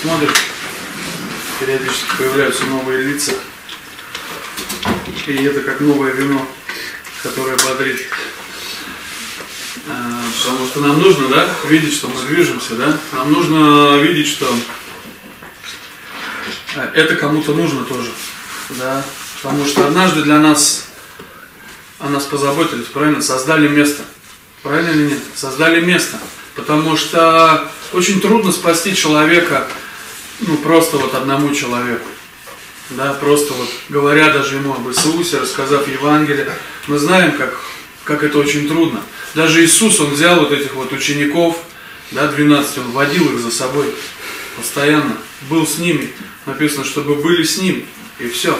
смотрит, периодически появляются новые лица. И это как новое вино, которое бодрит. А, потому что нам нужно, да, видеть, что мы движемся, да. Нам нужно видеть, что а, это кому-то нужно тоже, да. Потому что однажды для нас о нас позаботились, правильно, создали место. Правильно или нет? Создали место. Потому что очень трудно спасти человека, ну просто вот одному человеку. Да, просто вот говоря даже ему об Иисусе, рассказав Евангелие, мы знаем, как, как это очень трудно. Даже Иисус, Он взял вот этих вот учеников, да, 12, Он водил их за собой постоянно, был с ними. Написано, чтобы были с Ним, и все.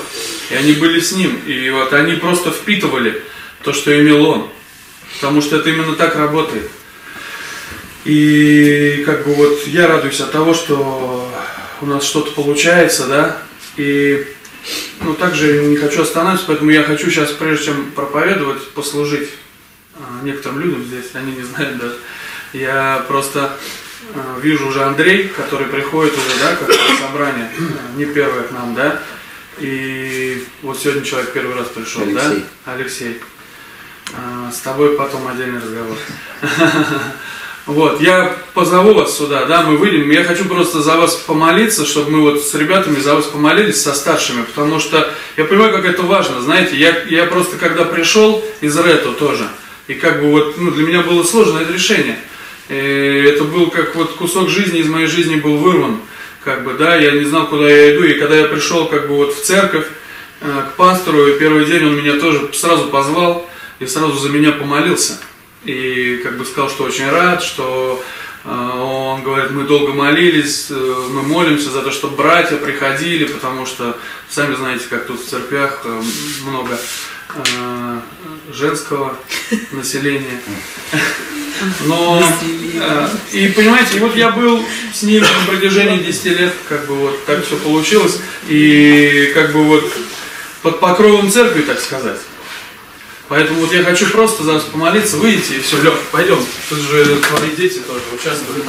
И они были с Ним, и вот они просто впитывали то, что имел Он. Потому что это именно так работает. И как бы вот я радуюсь от того, что у нас что-то получается, да, и ну, также не хочу останавливаться, поэтому я хочу сейчас, прежде чем проповедовать, послужить а, некоторым людям здесь, они не знают даже. Я просто а, вижу уже Андрей, который приходит уже, да, как собрание, а, не первое к нам, да, и вот сегодня человек первый раз пришел, Алексей. да, Алексей. С тобой потом отдельный разговор. Вот, я позову вас сюда, да, мы выйдем. Я хочу просто за вас помолиться, чтобы мы вот с ребятами за вас помолились, со старшими, потому что я понимаю, как это важно, знаете, я, я просто когда пришел из РЭТу тоже, и как бы вот, ну, для меня было сложно это решение. И это был как вот кусок жизни из моей жизни был вырван, как бы, да, я не знал, куда я иду, и когда я пришел как бы вот в церковь, э, к пастору, и первый день он меня тоже сразу позвал, и сразу за меня помолился. И как бы сказал, что очень рад, что э, он говорит, мы долго молились, э, мы молимся за то, чтобы братья приходили, потому что сами знаете, как тут в церквях э, много женского населения. Но и понимаете, вот я был с ним на протяжении 10 лет, как бы вот так все получилось, и как бы вот под покровом церкви, так сказать. Поэтому вот я хочу просто за вас помолиться, выйти и все, Лёх, пойдем. Тут же твои дети тоже участвуют.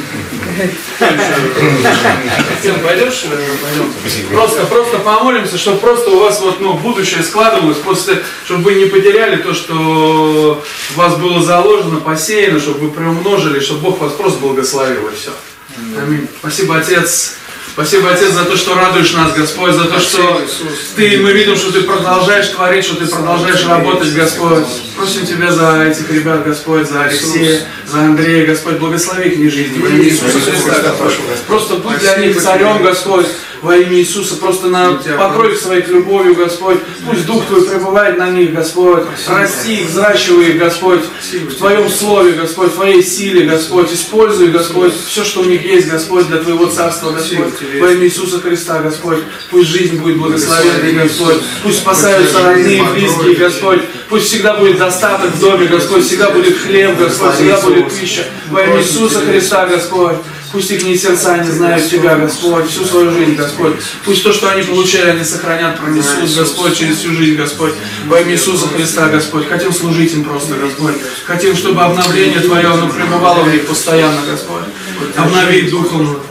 Всем пойдешь? Пойдем. Просто, просто помолимся, чтобы просто у вас вот, ну, будущее складывалось, после, чтобы вы не потеряли то, что у вас было заложено, посеяно, чтобы вы приумножили, чтобы Бог вас просто благословил и все. Аминь. Спасибо, Отец. Спасибо, Отец, за то, что радуешь нас, Господь, за то, что Ты, мы видим, что Ты продолжаешь творить, что Ты продолжаешь работать, Господь. Просим Тебя за этих ребят, Господь, за Алексея, за Андрея, Господь, благослови их не жизни. Господь. Просто будь для них царем, Господь, во имя Иисуса. Просто на, покрой их своих любовью, Господь. Пусть Дух Твой пребывает на них, Господь. Расти их, взращивай их, Господь, в Твоем Слове, Господь, в Твоей силе, Господь. Используй, Господь, все, что у них есть, Господь, для Твоего Царства, Господь. Во имя Иисуса Христа, Господь. Пусть жизнь будет благословенной, Господь. Пусть спасаются родные, близкие, Господь. Пусть всегда будет достаток в доме, Господь. Всегда будет хлеб, Господь. Всегда будет пища. Во имя Иисуса Христа, Господь. Пусть их сердца не знают Тебя, Господь, всю свою жизнь, Господь. Пусть то, что они получили, они сохранят, пронесут, Господь, через всю жизнь, Господь. Во имя Иисуса Христа, Господь. Хотим служить им просто, Господь. Хотим, чтобы обновление Твое, оно пребывало в них постоянно, Господь. Обнови духом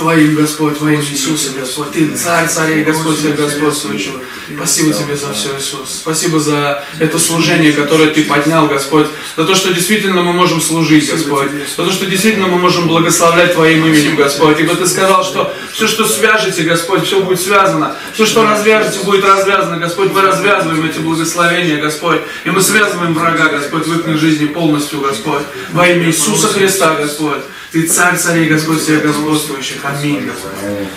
Твоим, Господь, во имя Иисуса, Господь. Ты царь царей, Господь, всех господствующих. Спасибо Тебе за все, Иисус. Спасибо за это служение, которое Ты поднял, Господь. За то, что действительно мы можем служить, Господь. За то, что действительно мы можем благословлять Твоим именем, Господь. Ибо Ты сказал, что все, что свяжете, Господь, все будет связано. Все, что развяжете, будет развязано, Господь. Мы развязываем эти благословения, Господь. И мы связываем врага, Господь, в их жизни полностью, Господь. Во имя Иисуса Христа, Господь. Ты царь царей, Господь, всех господствующих. Аминь, Господь. Аминь.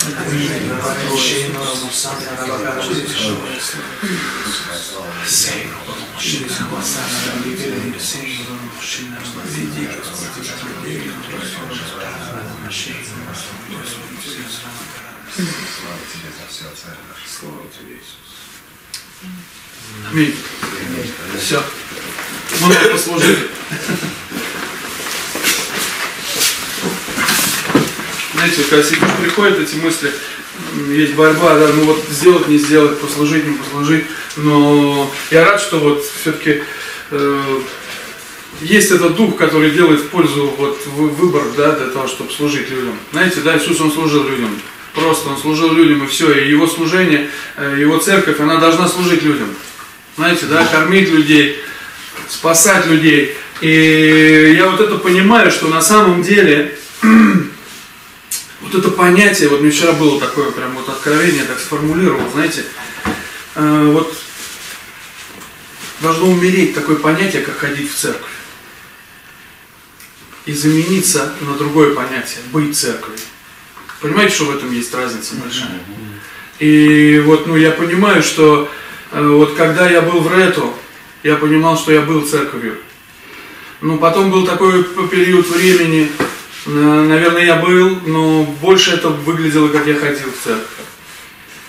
Слава тебе, Иисус. Аминь. Все. Можно послужить. Знаете, когда сидишь, приходят эти мысли, есть борьба, да, ну вот сделать, не сделать, послужить, не послужить. Но я рад, что вот все-таки э, есть этот дух, который делает в пользу вот выбор, да, для того, чтобы служить людям. Знаете, да, Иисус, Он служил людям. Просто Он служил людям и все. И Его служение, э, Его церковь, она должна служить людям. Знаете, да, кормить людей, спасать людей. И я вот это понимаю, что на самом деле вот это понятие, вот мне вчера было такое прям вот откровение, так сформулировал, знаете, э, вот должно умереть такое понятие, как ходить в церковь. И замениться на другое понятие, быть церковью. Понимаете, что в этом есть разница большая? И вот, ну, я понимаю, что э, вот когда я был в Рету, я понимал, что я был церковью. Ну, потом был такой период времени, наверное, я был, но больше это выглядело, как я ходил в церковь.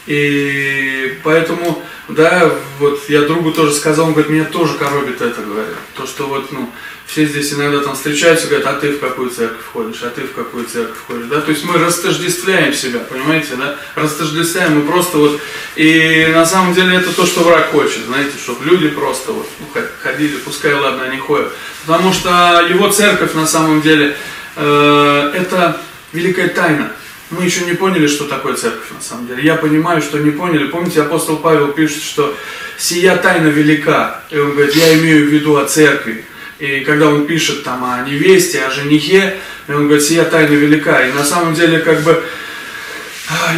И поэтому, да, вот я другу тоже сказал, он говорит, меня тоже коробит это, говорят. То, что вот, ну, все здесь иногда там встречаются, говорят, а ты в какую церковь ходишь, а ты в какую церковь ходишь, да, то есть мы растождествляем себя, понимаете, да, растождествляем, мы просто вот, и на самом деле это то, что враг хочет, знаете, чтобы люди просто вот ну, ходили, пускай, ладно, они ходят, потому что его церковь на самом деле это великая тайна, мы еще не поняли, что такое церковь на самом деле. Я понимаю, что не поняли. Помните, апостол Павел пишет, что сия тайна велика. И он говорит, я имею в виду о церкви. И когда он пишет там о невесте, о женихе, он говорит, сия тайна велика. И на самом деле, как бы,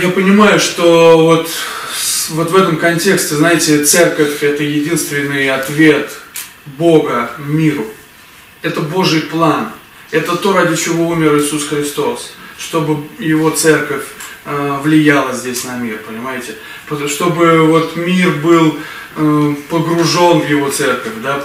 я понимаю, что вот, вот в этом контексте, знаете, церковь это единственный ответ Бога миру. Это Божий план. Это то, ради чего умер Иисус Христос. Чтобы Его церковь э, влияла здесь на мир, понимаете? Чтобы вот мир был э, погружен в Его церковь, да,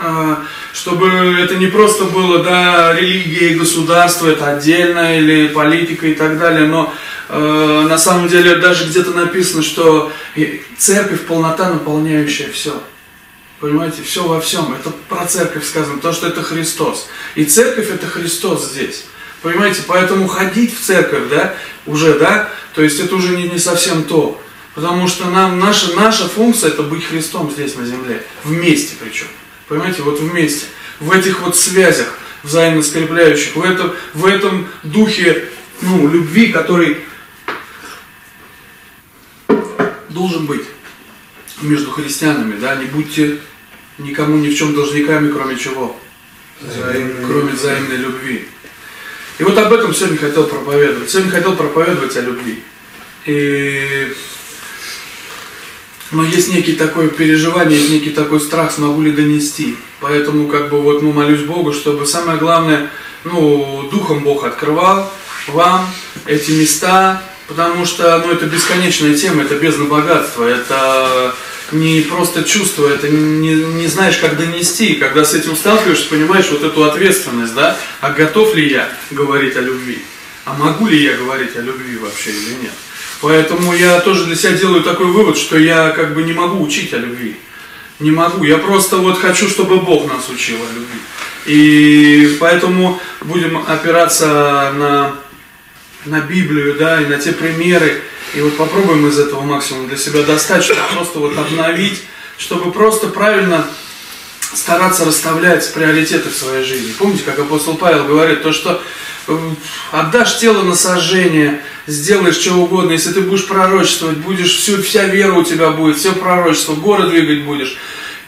а, чтобы это не просто было, да, религия и государство, это отдельно, или политика и так далее, но э, на самом деле даже где-то написано, что церковь полнота, наполняющая все. Понимаете, все во всем. Это про церковь сказано, потому что это Христос. И церковь это Христос здесь. Понимаете, поэтому ходить в церковь, да, уже, да, то есть это уже не, не совсем то. Потому что нам, наша, наша функция это быть Христом здесь на земле. Вместе причем. Понимаете, вот вместе, в этих вот связях взаимно скрепляющих, в этом, в этом духе ну, любви, который должен быть между христианами, да, не будьте никому ни в чем должниками, кроме чего? Взаимной. Кроме взаимной любви. И вот об этом сегодня хотел проповедовать. Сегодня хотел проповедовать о любви. И но есть некий такое переживание, есть некий такой страх, смогу ли донести. Поэтому как бы вот ну, молюсь Богу, чтобы самое главное, ну, Духом Бог открывал вам эти места, потому что ну, это бесконечная тема, это бездна богатства, это не просто чувство, это не, не знаешь, как донести. Когда с этим сталкиваешься, понимаешь вот эту ответственность, да, а готов ли я говорить о любви? А могу ли я говорить о любви вообще или нет? Поэтому я тоже для себя делаю такой вывод, что я как бы не могу учить о любви. Не могу. Я просто вот хочу, чтобы Бог нас учил о любви. И поэтому будем опираться на, на Библию, да, и на те примеры. И вот попробуем из этого максимум для себя достать, чтобы просто вот обновить, чтобы просто правильно стараться расставлять приоритеты в своей жизни. Помните, как апостол Павел говорит, то, что отдашь тело на сожжение, сделаешь что угодно, если ты будешь пророчествовать, будешь, всю, вся вера у тебя будет, все пророчество, город двигать будешь,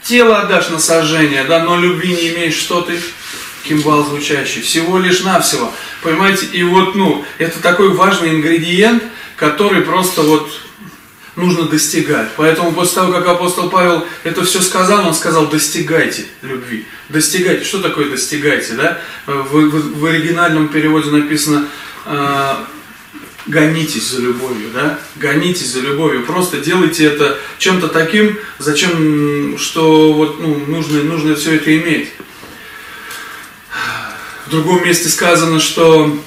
тело отдашь на сожжение, да, но любви не имеешь, что ты? Кимвал звучащий, всего лишь навсего, понимаете, и вот, ну, это такой важный ингредиент, который просто вот нужно достигать. Поэтому после того, как апостол Павел это все сказал, он сказал, достигайте любви. Достигайте. Что такое достигайте? Да? В, в, в оригинальном переводе написано э, гонитесь за любовью, да? Гонитесь за любовью. Просто делайте это чем-то таким, зачем, что вот, ну, нужно, нужно все это иметь. В другом месте сказано, что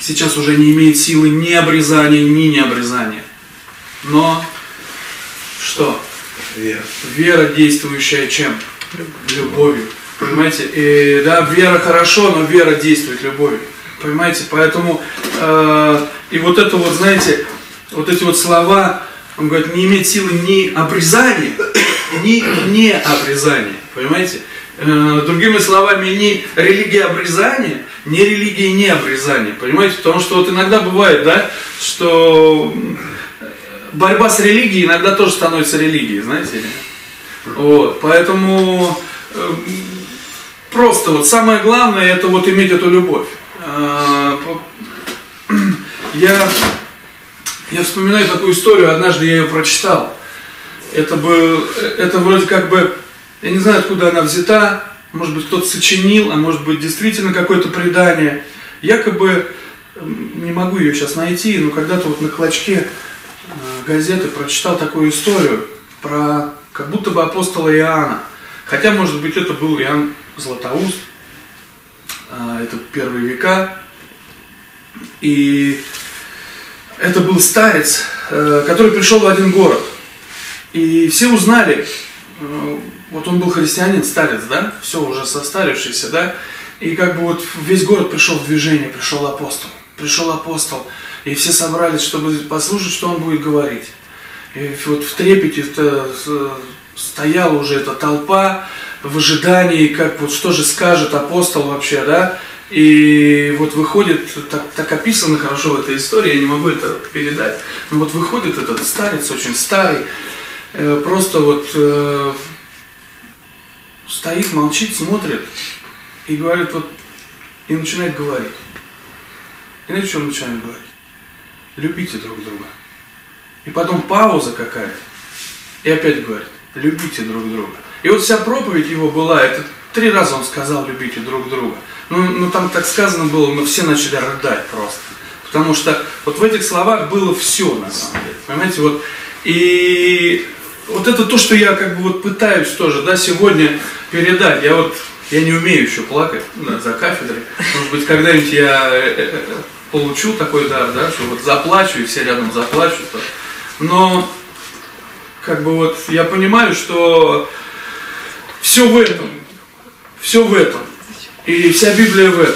сейчас уже не имеет силы ни обрезания, ни необрезания. Но что? Вера. Вера, действующая чем? Любовью. Понимаете? И, да, вера хорошо, но вера действует любовью. Понимаете? Поэтому э, и вот это вот, знаете, вот эти вот слова, он говорит, не иметь силы ни обрезания, ни не обрезания. Понимаете? Э, другими словами, не религия обрезания, не религия не обрезания. Понимаете? Потому что вот иногда бывает, да, что борьба с религией иногда тоже становится религией, знаете ли. Вот, поэтому э, просто вот самое главное это вот иметь эту любовь. Э, я, я вспоминаю такую историю, однажды я ее прочитал. Это, был, это вроде как бы, я не знаю, откуда она взята, может быть, кто-то сочинил, а может быть, действительно какое-то предание. Якобы, не могу ее сейчас найти, но когда-то вот на клочке э, газеты прочитал такую историю про как будто бы апостола Иоанна. Хотя, может быть, это был Иоанн Златоуст, э, это первые века. И это был старец, э, который пришел в один город. И все узнали, вот он был христианин, старец, да, все уже состарившийся, да, и как бы вот весь город пришел в движение, пришел апостол, пришел апостол, и все собрались, чтобы послушать, что он будет говорить. И вот в трепете стояла уже эта толпа в ожидании, как вот что же скажет апостол вообще, да, и вот выходит, так, так описано хорошо в этой истории, я не могу это передать, но вот выходит этот старец, очень старый, э, просто вот э, стоит, молчит, смотрит и говорит, вот, и начинает говорить. И на чем начинает говорить? Любите друг друга. И потом пауза какая-то. И опять говорит, любите друг друга. И вот вся проповедь его была, это три раза он сказал, любите друг друга. Ну, ну там так сказано было, но все начали рыдать просто. Потому что вот в этих словах было все на самом деле. Понимаете, вот и вот это то, что я как бы вот пытаюсь тоже, да, сегодня передать. Я вот, я не умею еще плакать да, за кафедрой. Может быть, когда-нибудь я э, э, э, получу такой дар, да, что вот заплачу, и все рядом заплачут. Но как бы вот я понимаю, что все в этом, все в этом. И вся Библия в этом.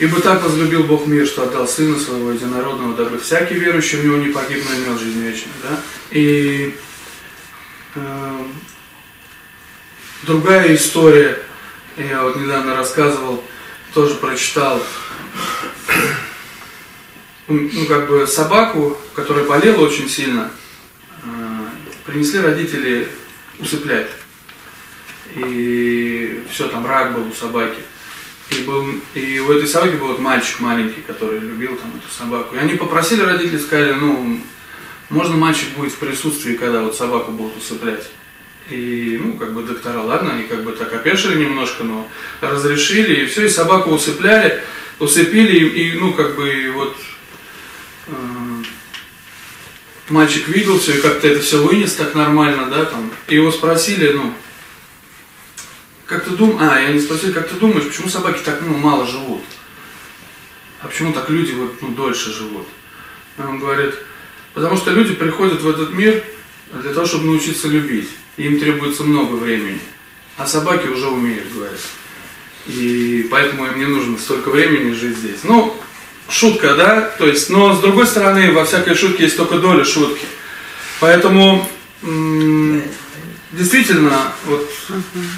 Ибо так возлюбил Бог мир, что отдал Сына Своего Единородного, дабы всякий верующий в Него не погиб, но имел жизнь вечную. Да? И другая история, я вот недавно рассказывал, тоже прочитал, ну как бы собаку, которая болела очень сильно, э, принесли родители усыплять. И все, там рак был у собаки. И, был, и у этой собаки был вот мальчик маленький, который любил там эту собаку. И они попросили родителей, сказали, ну, можно мальчик будет в присутствии, когда вот собаку будут усыплять. И, ну, как бы доктора, ладно, они как бы так опешили немножко, но разрешили, и все, и собаку усыпляли, усыпили, и, ну, как бы, и вот э, мальчик видел все, и как-то это все вынес так нормально, да, там, и его спросили, ну, как ты думаешь, а, я не спросил, как ты думаешь, почему собаки так ну, мало живут? А почему так люди вот, ну, дольше живут? И он говорит, потому что люди приходят в этот мир для того, чтобы научиться любить. Им требуется много времени. А собаки уже умеют, говорят. И поэтому им не нужно столько времени жить здесь. Ну, шутка, да? То есть, но с другой стороны, во всякой шутке есть только доля шутки. Поэтому действительно, вот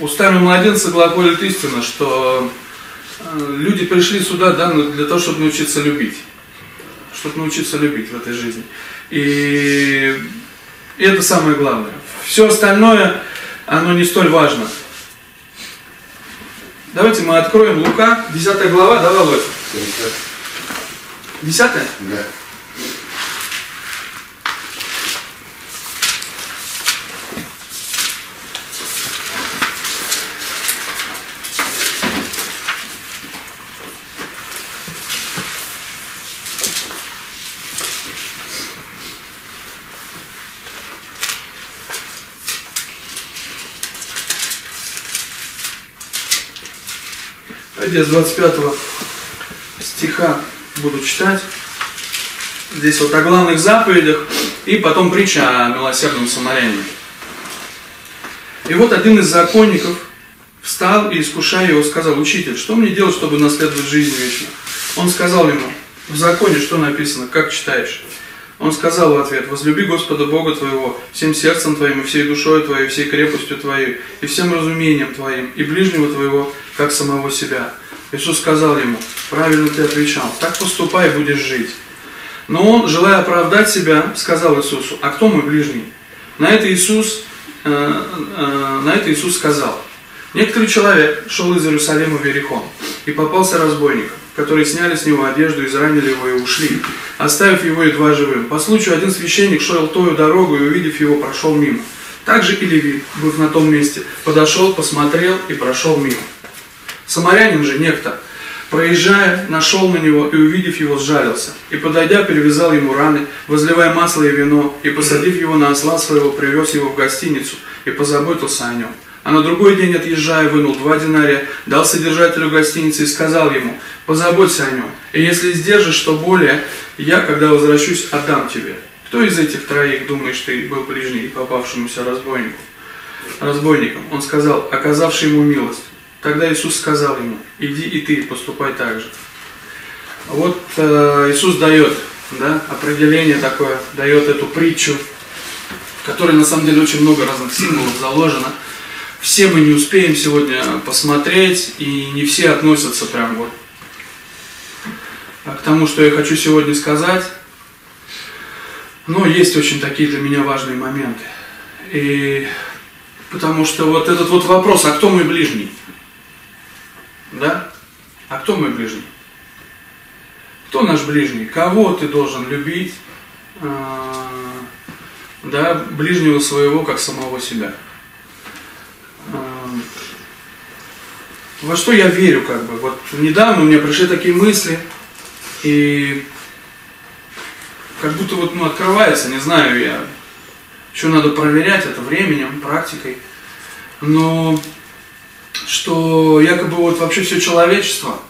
устами младенца глаголит истина, что э, люди пришли сюда да, для того, чтобы научиться любить. Чтобы научиться любить в этой жизни. И, это самое главное. Все остальное, оно не столь важно. Давайте мы откроем Лука, 10 глава, да, Володь? 10? Да. Я с 25 стиха буду читать. Здесь вот о главных заповедях и потом притча о милосердном самарянине. И вот один из законников встал и, искушая его, сказал, «Учитель, что мне делать, чтобы наследовать жизнь вечную?» Он сказал ему, «В законе что написано, как читаешь?» Он сказал в ответ, возлюби Господа Бога твоего всем сердцем твоим, и всей душой твоей, и всей крепостью твоей, и всем разумением твоим, и ближнего твоего, как самого себя. Иисус сказал ему, правильно ты отвечал, так поступай, будешь жить. Но он, желая оправдать себя, сказал Иисусу, а кто мой ближний? На это Иисус, э, э, на это Иисус сказал, некоторый человек шел из Иерусалима в Иерихон и попался разбойникам которые сняли с него одежду, изранили его и ушли, оставив его едва живым. По случаю один священник шел тою дорогу и, увидев его, прошел мимо. Также и Леви, быв на том месте, подошел, посмотрел и прошел мимо. Самарянин же некто, проезжая, нашел на него и, увидев его, сжалился. И, подойдя, перевязал ему раны, возливая масло и вино, и, посадив его на осла своего, привез его в гостиницу и позаботился о нем. А на другой день, отъезжая, вынул два динария, дал содержателю гостиницы и сказал ему, позаботься о нем. И если сдержишь, что более, я, когда возвращусь, отдам тебе. Кто из этих троих, думаешь, ты был ближний попавшемуся разбойнику? разбойником? Он сказал, оказавший ему милость. Тогда Иисус сказал ему, иди и ты поступай так же. Вот э, Иисус дает да, определение такое, дает эту притчу, в которой на самом деле очень много разных символов заложено – все мы не успеем сегодня посмотреть, и не все относятся прям вот к тому, что я хочу сегодня сказать. Но есть очень такие для меня важные моменты. И потому что вот этот вот вопрос, а кто мой ближний? Да? А кто мой ближний? Кто наш ближний? Кого ты должен любить? А, да, ближнего своего, как самого себя. Во что я верю, как бы. Вот недавно у меня пришли такие мысли, и как будто вот, ну, открывается, не знаю я, что надо проверять, это временем, практикой, но что якобы вот вообще все человечество,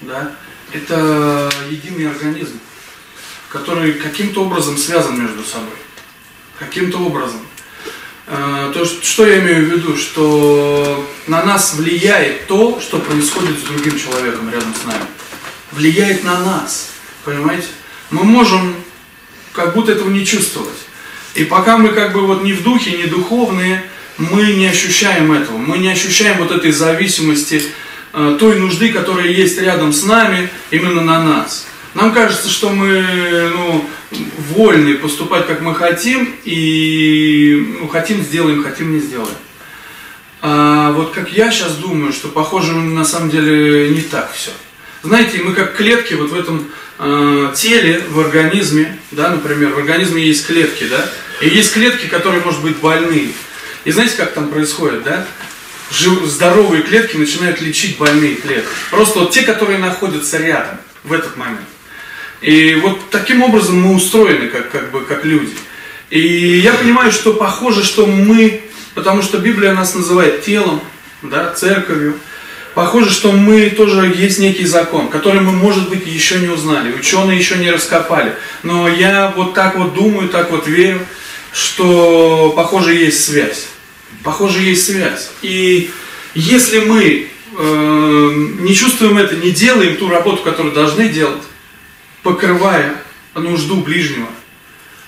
да, это единый организм, который каким-то образом связан между собой, каким-то образом. Э, то, что я имею в виду, что на нас влияет то, что происходит с другим человеком рядом с нами. Влияет на нас, понимаете? Мы можем как будто этого не чувствовать. И пока мы как бы вот не в духе, не духовные, мы не ощущаем этого. Мы не ощущаем вот этой зависимости, э, той нужды, которая есть рядом с нами, именно на нас. Нам кажется, что мы ну, вольны поступать, как мы хотим, и ну, хотим сделаем, хотим не сделаем. А вот как я сейчас думаю, что похоже на самом деле не так все. Знаете, мы как клетки вот в этом э, теле, в организме, да, например, в организме есть клетки, да, и есть клетки, которые, может быть, больные. И знаете, как там происходит, да? Жив, здоровые клетки начинают лечить больные клетки. Просто вот те, которые находятся рядом в этот момент. И вот таким образом мы устроены, как, как бы, как люди. И я понимаю, что похоже, что мы, потому что Библия нас называет телом, да, церковью, похоже, что мы тоже есть некий закон, который мы, может быть, еще не узнали, ученые еще не раскопали. Но я вот так вот думаю, так вот верю, что, похоже, есть связь. Похоже, есть связь. И если мы э, не чувствуем это, не делаем ту работу, которую должны делать, покрывая нужду ближнего,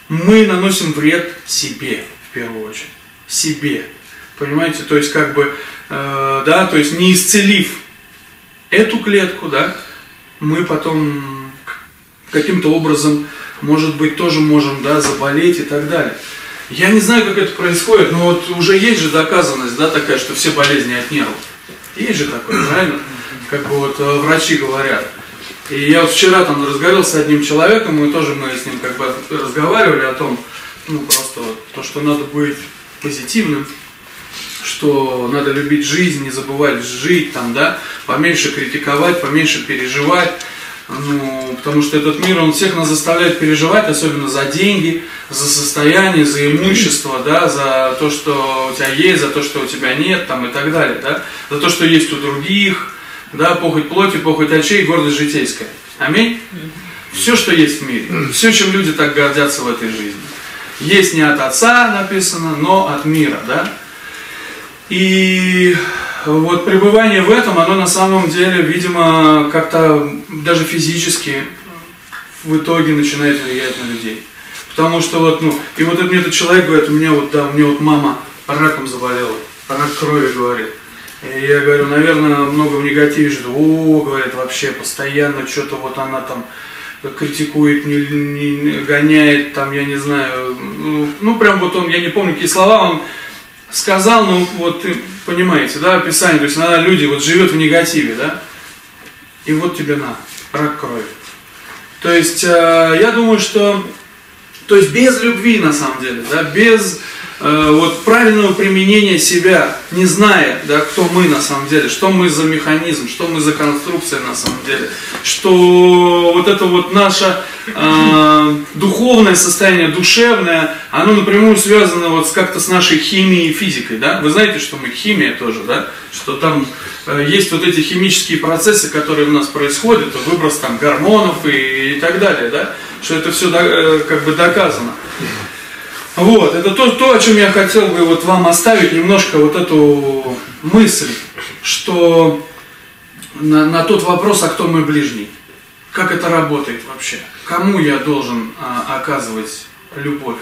мы наносим вред себе в первую очередь. Себе. Понимаете? То есть как бы, э, да, то есть не исцелив эту клетку, да, мы потом каким-то образом, может быть, тоже можем, да, заболеть и так далее. Я не знаю, как это происходит, но вот уже есть же доказанность, да, такая, что все болезни от нервов. Есть же такое, правильно? Как бы вот э, врачи говорят. И я вот вчера там разговаривал с одним человеком, мы тоже мы с ним как бы разговаривали о том, ну просто то, что надо быть позитивным, что надо любить жизнь, не забывать жить, там, да, поменьше критиковать, поменьше переживать, ну, потому что этот мир, он всех нас заставляет переживать, особенно за деньги, за состояние, за имущество, да, за то, что у тебя есть, за то, что у тебя нет, там, и так далее, да, за то, что есть у других, да, похоть плоти, похоть очей, гордость житейская. Аминь? Все, что есть в мире, все, чем люди так гордятся в этой жизни. Есть не от Отца написано, но от мира, да? И вот пребывание в этом, оно на самом деле, видимо, как-то даже физически в итоге начинает влиять на людей. Потому что вот, ну, и вот мне этот человек говорит, у меня вот, да, у меня вот мама раком заболела, рак крови, говорит. И я говорю, наверное, много в негативе жду. О, говорит, вообще постоянно что-то вот она там критикует, не, не, гоняет, там, я не знаю, ну, ну, прям вот он, я не помню, какие слова он сказал, ну, вот, понимаете, да, описание, то есть, иногда люди вот живет в негативе, да, и вот тебе на, рак крови. То есть, э, я думаю, что, то есть, без любви, на самом деле, да, без вот правильного применения себя, не зная, да, кто мы на самом деле, что мы за механизм, что мы за конструкция на самом деле, что вот это вот наше э, духовное состояние, душевное, оно напрямую связано вот как-то с нашей химией и физикой, да? Вы знаете, что мы химия тоже, да? Что там э, есть вот эти химические процессы, которые у нас происходят, выброс там гормонов и, и так далее, да? Что это все э, как бы доказано. Вот, это то, то, о чем я хотел бы вот вам оставить немножко вот эту мысль, что на, на тот вопрос, а кто мой ближний, как это работает вообще, кому я должен а, оказывать любовь,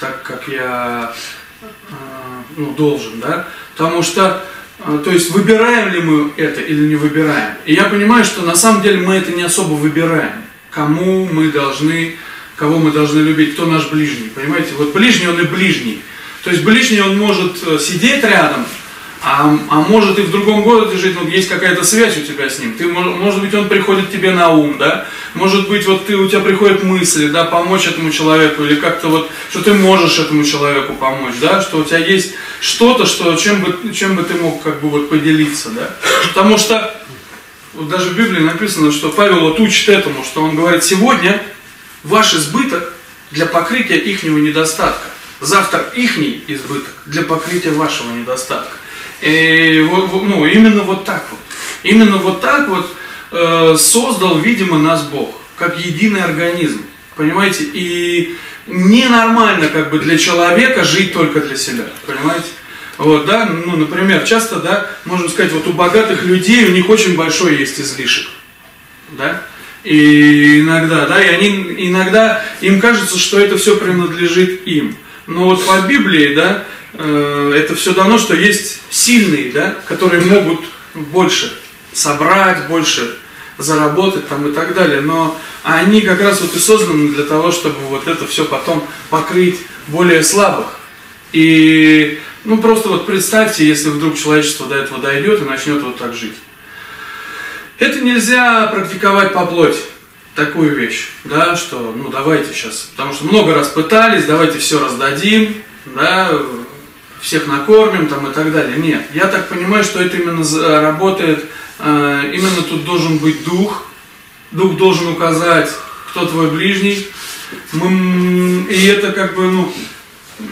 так как я а, ну, должен, да, потому что, а, то есть выбираем ли мы это или не выбираем, и я понимаю, что на самом деле мы это не особо выбираем, кому мы должны кого мы должны любить, кто наш ближний. Понимаете, вот ближний он и ближний. То есть ближний он может э, сидеть рядом, а, а может и в другом городе жить, ну, есть какая-то связь у тебя с ним. Ты, может быть, он приходит тебе на ум, да? Может быть, вот ты, у тебя приходят мысли, да, помочь этому человеку, или как-то вот, что ты можешь этому человеку помочь, да, что у тебя есть что-то, что, чем, бы, чем бы ты мог как бы вот поделиться, да? Потому что вот даже в Библии написано, что Павел вот учит этому, что он говорит, сегодня ваш избыток для покрытия ихнего недостатка. Завтра ихний избыток для покрытия вашего недостатка. И, ну, именно вот так вот. Именно вот так вот э, создал, видимо, нас Бог, как единый организм. Понимаете? И ненормально как бы для человека жить только для себя. Понимаете? Вот, да, ну, например, часто, да, можем сказать, вот у богатых людей у них очень большой есть излишек. Да? И иногда, да, и они иногда им кажется, что это все принадлежит им. Но вот по Библии, да, э, это все дано, что есть сильные, да, которые могут больше собрать, больше заработать там и так далее. Но они как раз вот и созданы для того, чтобы вот это все потом покрыть более слабых. И ну просто вот представьте, если вдруг человечество до этого дойдет и начнет вот так жить. Это нельзя практиковать по плоти, такую вещь, да, что, ну, давайте сейчас, потому что много раз пытались, давайте все раздадим, да, всех накормим там и так далее. Нет, я так понимаю, что это именно работает, э, именно тут должен быть дух, дух должен указать, кто твой ближний, мы, и это как бы, ну,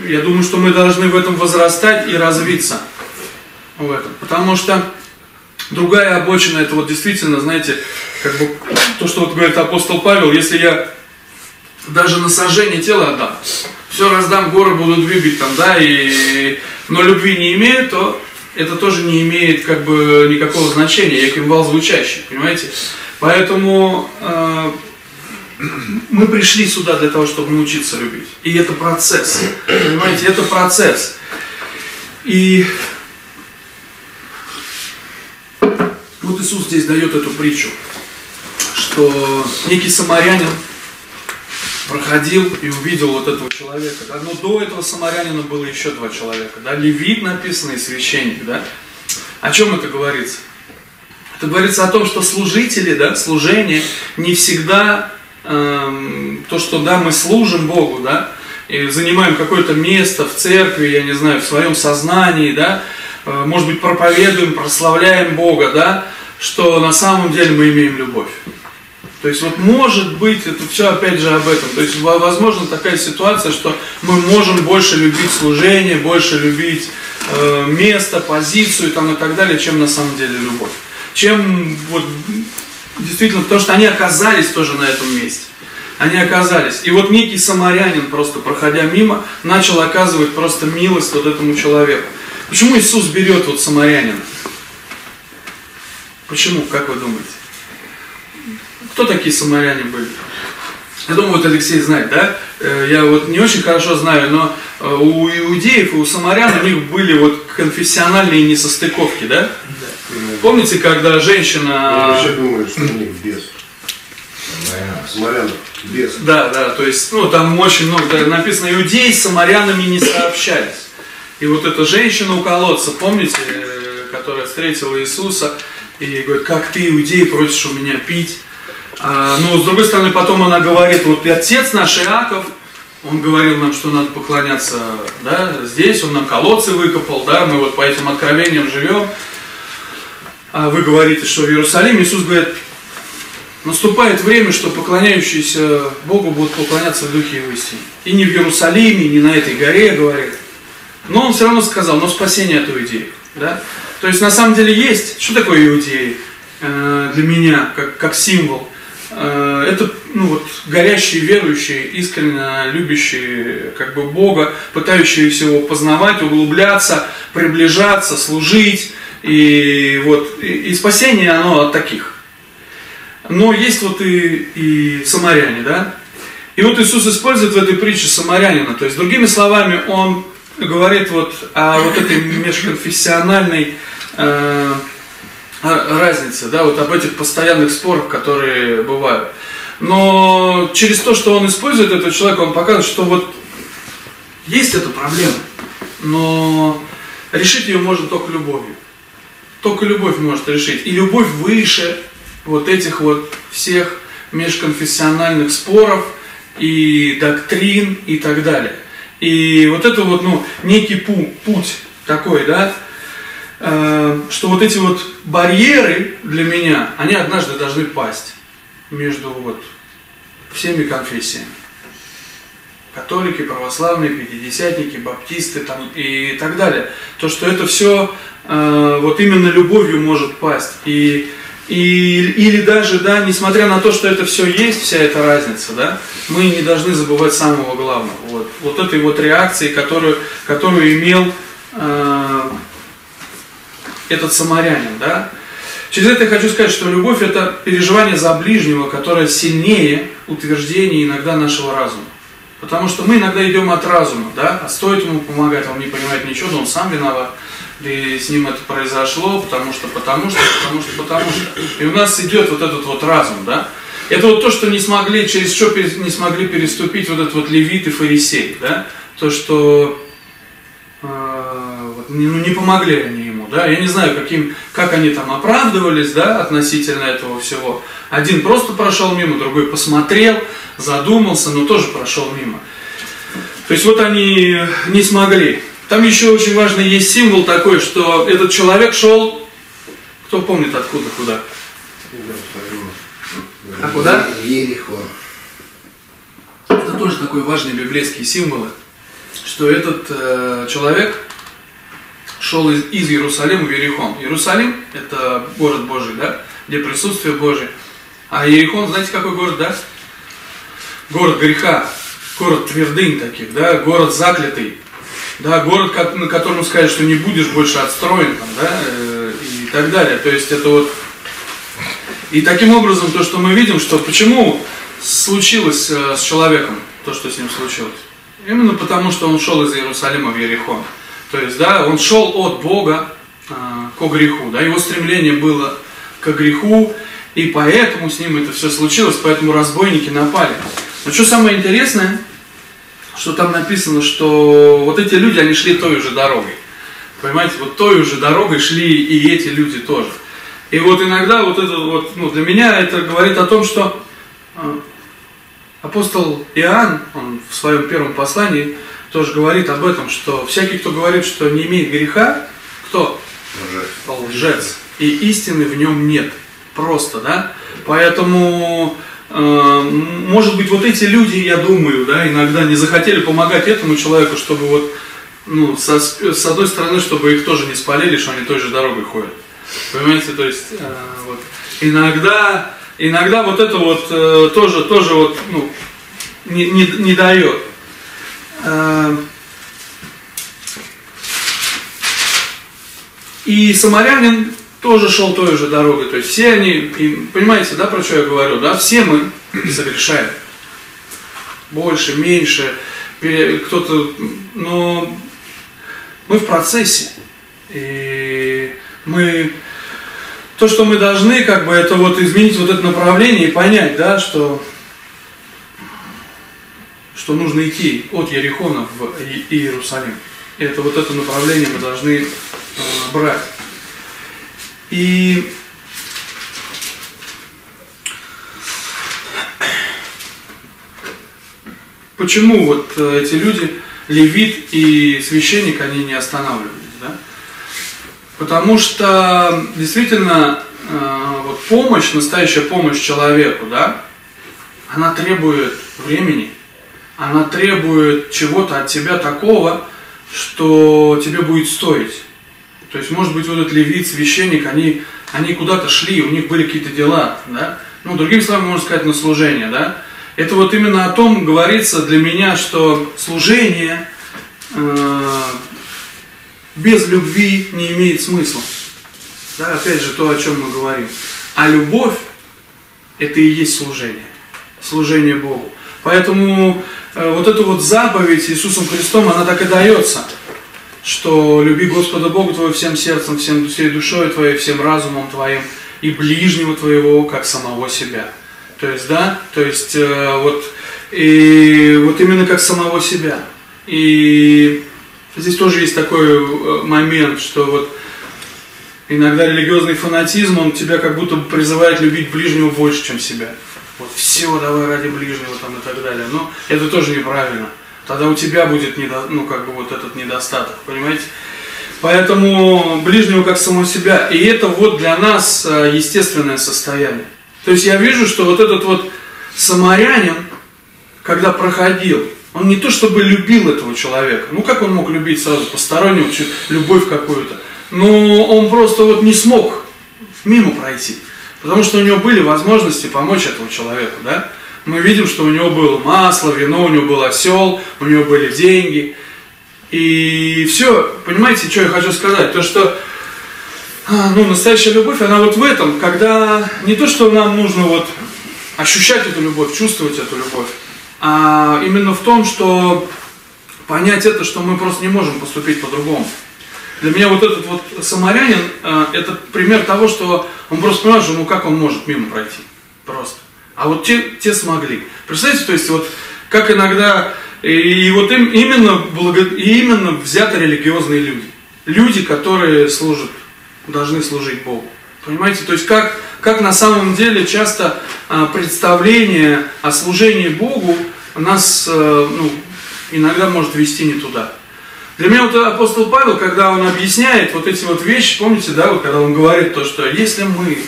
я думаю, что мы должны в этом возрастать и развиться в этом, потому что Другая обочина, это вот действительно, знаете, как бы то, что вот говорит апостол Павел, если я даже на сожжение тела отдам, все раздам, горы буду двигать там, да, и, но любви не имею, то это тоже не имеет как бы никакого значения, я кимвал звучащий, понимаете? Поэтому э, мы пришли сюда для того, чтобы научиться любить. И это процесс, понимаете, это процесс. И вот Иисус здесь дает эту притчу, что некий самарянин проходил и увидел вот этого человека. Да? Но до этого самарянина было еще два человека. Да? Левит написано и священник. Да? О чем это говорится? Это говорится о том, что служители, да, служение не всегда эм, то, что да, мы служим Богу, да, и занимаем какое-то место в церкви, я не знаю, в своем сознании, да, э, может быть, проповедуем, прославляем Бога, да, что на самом деле мы имеем любовь. То есть вот может быть, это все опять же об этом. То есть возможно такая ситуация, что мы можем больше любить служение, больше любить э, место, позицию там, и так далее, чем на самом деле любовь. Чем вот действительно, потому что они оказались тоже на этом месте. Они оказались. И вот некий самарянин, просто проходя мимо, начал оказывать просто милость вот этому человеку. Почему Иисус берет вот самарянина? Почему, как вы думаете? Кто такие самаряне были? Я думаю, вот Алексей знает, да? Э, я вот не очень хорошо знаю, но э, у иудеев и у самарян у них были вот конфессиональные несостыковки, да? Да. Помните, когда женщина... Я вообще думаю, что у них без. Самарянов. Без. Да, да, то есть, ну, там очень много да, написано, иудеи с самарянами не сообщались. И вот эта женщина у колодца, помните, э, которая встретила Иисуса и говорит, как ты, иудей, просишь у меня пить? А, но с другой стороны, потом она говорит, вот отец наш Иаков, он говорил нам, что надо поклоняться да, здесь, он нам колодцы выкопал, да, мы вот по этим откровениям живем. А вы говорите, что в Иерусалиме Иисус говорит, наступает время, что поклоняющиеся Богу будут поклоняться в Духе и в истине. И не в Иерусалиме, не на этой горе, говорит. Но он все равно сказал, но спасение от иудеев. Да? То есть на самом деле есть, что такое иудеи э, для меня, как, как символ. Э, это ну, вот, горящие верующие, искренне любящие как бы Бога, пытающиеся его познавать, углубляться, приближаться, служить. И, вот, и, и спасение оно от таких. Но есть вот и, и самаряне, да? И вот Иисус использует в этой притче самарянина. То есть, другими словами, Он говорит вот о вот этой межконфессиональной э, разнице, да, вот об этих постоянных спорах, которые бывают. Но через то, что он использует этого человека, он показывает, что вот есть эта проблема, но решить ее можно только любовью. Только любовь может решить. И любовь выше вот этих вот всех межконфессиональных споров и доктрин и так далее. И вот это вот, ну, некий путь такой, да, что вот эти вот барьеры для меня, они однажды должны пасть между вот всеми конфессиями. Католики, православные, пятидесятники, баптисты там, и так далее. То, что это все э, вот именно любовью может пасть. И и, или даже, да, несмотря на то, что это все есть, вся эта разница, да, мы не должны забывать самого главного. Вот, вот этой вот реакции, которую, которую имел э, этот самарянин, да. Через это я хочу сказать, что любовь это переживание за ближнего, которое сильнее утверждения иногда нашего разума. Потому что мы иногда идем от разума, да, а стоит ему помогать, он не понимает ничего, но он сам виноват и с ним это произошло, потому что, потому что, потому что, потому что. И у нас идет вот этот вот разум, да? Это вот то, что не смогли, через что не смогли переступить вот этот вот левит и фарисей, да? То, что э, не, ну, не помогли они да? Я не знаю, каким, как они там оправдывались, да, относительно этого всего. Один просто прошел мимо, другой посмотрел, задумался, но тоже прошел мимо. То есть вот они не смогли. Там еще очень важный есть символ такой, что этот человек шел, кто помнит откуда, куда? А куда? Ерихон. Это тоже такой важный библейский символ, что этот э, человек шел из, из Иерусалима в Ерихон. Иерусалим – это город Божий, да, где присутствие Божие. А Ерихон, знаете, какой город, да? Город греха, город твердынь таких, да, город заклятый, да, город, на котором сказать, что не будешь больше отстроен, там, да, э, и так далее. То есть это вот... И таким образом, то, что мы видим, что почему случилось э, с человеком то, что с ним случилось? Именно потому, что он шел из Иерусалима в Ерихон. То есть, да, он шел от Бога э, к греху, да, его стремление было к греху, и поэтому с ним это все случилось, поэтому разбойники напали. Но что самое интересное, что там написано, что вот эти люди, они шли той же дорогой. Понимаете, вот той же дорогой шли и эти люди тоже. И вот иногда вот это вот, ну, для меня это говорит о том, что а, апостол Иоанн, он в своем первом послании тоже говорит об этом, что всякий, кто говорит, что не имеет греха, кто? Лжец. Лжец. И истины в нем нет. Просто, да? Поэтому Э, может быть, вот эти люди, я думаю, да, иногда не захотели помогать этому человеку, чтобы вот, ну, со, с одной стороны, чтобы их тоже не спалили, что они той же дорогой ходят. Понимаете, то есть, э, вот, иногда, иногда вот это вот э, тоже, тоже вот, ну, не, не, не дает. Э, и самарянин тоже шел той же дорогой. То есть все они, понимаете, да, про что я говорю, да, все мы согрешаем. больше, меньше, кто-то, но мы в процессе. И мы, то, что мы должны, как бы, это вот изменить вот это направление и понять, да, что, что нужно идти от Ерехона в Иерусалим. И это вот это направление мы должны э, брать. И почему вот э, эти люди, левит и священник, они не останавливались, да? Потому что действительно э, вот помощь, настоящая помощь человеку, да, она требует времени, она требует чего-то от тебя такого, что тебе будет стоить. То есть, может быть, вот этот левит, священник, они, они куда-то шли, у них были какие-то дела, да? Ну, другими словами, можно сказать, на служение, да? Это вот именно о том говорится для меня, что служение э, без любви не имеет смысла. Да, опять же, то, о чем мы говорим. А любовь – это и есть служение. Служение Богу. Поэтому вот эту вот заповедь Иисусом Христом, она так и дается – что люби Господа Бога твоего всем сердцем, всем, всей душой твоей, всем разумом твоим и ближнего твоего, как самого себя. То есть, да, то есть, э, вот, и вот именно как самого себя. И здесь тоже есть такой э, момент, что вот иногда религиозный фанатизм, он тебя как будто призывает любить ближнего больше, чем себя. Вот все давай ради ближнего там и так далее. Но это тоже неправильно тогда у тебя будет недо, ну, как бы вот этот недостаток, понимаете? Поэтому ближнего как самого себя. И это вот для нас э, естественное состояние. То есть я вижу, что вот этот вот самарянин, когда проходил, он не то чтобы любил этого человека, ну как он мог любить сразу постороннего, любовь какую-то, но он просто вот не смог мимо пройти, потому что у него были возможности помочь этому человеку, да? мы видим, что у него было масло, вино, у него был осел, у него были деньги. И все, понимаете, что я хочу сказать? То, что а, ну, настоящая любовь, она вот в этом, когда не то, что нам нужно вот ощущать эту любовь, чувствовать эту любовь, а именно в том, что понять это, что мы просто не можем поступить по-другому. Для меня вот этот вот самарянин, а, это пример того, что он просто понимает, что ну как он может мимо пройти. Просто. А вот те, те смогли. Представляете, то есть вот как иногда, и, и вот им, именно, благо, именно взяты религиозные люди. Люди, которые служат, должны служить Богу. Понимаете, то есть как, как на самом деле часто а, представление о служении Богу нас а, ну, иногда может вести не туда. Для меня вот апостол Павел, когда он объясняет вот эти вот вещи, помните, да, вот когда он говорит то, что если мы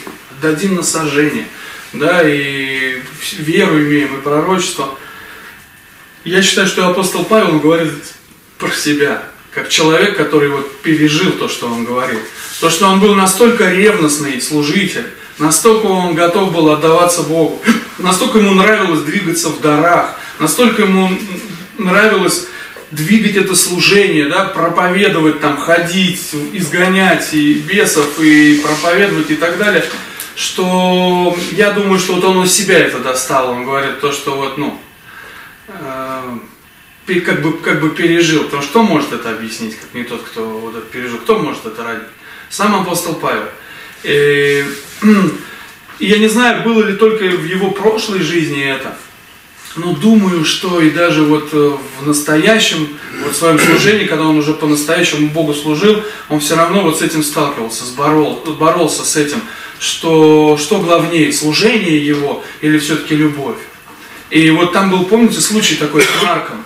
дадим на сожжение, да, и веру имеем, и пророчество. Я считаю, что апостол Павел говорит про себя, как человек, который вот пережил то, что он говорил. То, что он был настолько ревностный служитель, настолько он готов был отдаваться Богу, настолько ему нравилось двигаться в дарах, настолько ему нравилось двигать это служение, да, проповедовать, там, ходить, изгонять и бесов, и проповедовать и так далее – что я думаю, что вот он из себя это достал. Он говорит то, что вот, ну, э, как, бы, как бы пережил. Потому что кто может это объяснить, как не тот, кто вот это пережил? Кто может это родить? Сам апостол Павел. И, и я не знаю, было ли только в его прошлой жизни это, но думаю, что и даже вот э, в настоящем, вот в своем служении, когда он уже по-настоящему Богу служил, он все равно вот с этим сталкивался, борол, боролся с этим что, что главнее, служение его или все-таки любовь. И вот там был, помните, случай такой с Марком,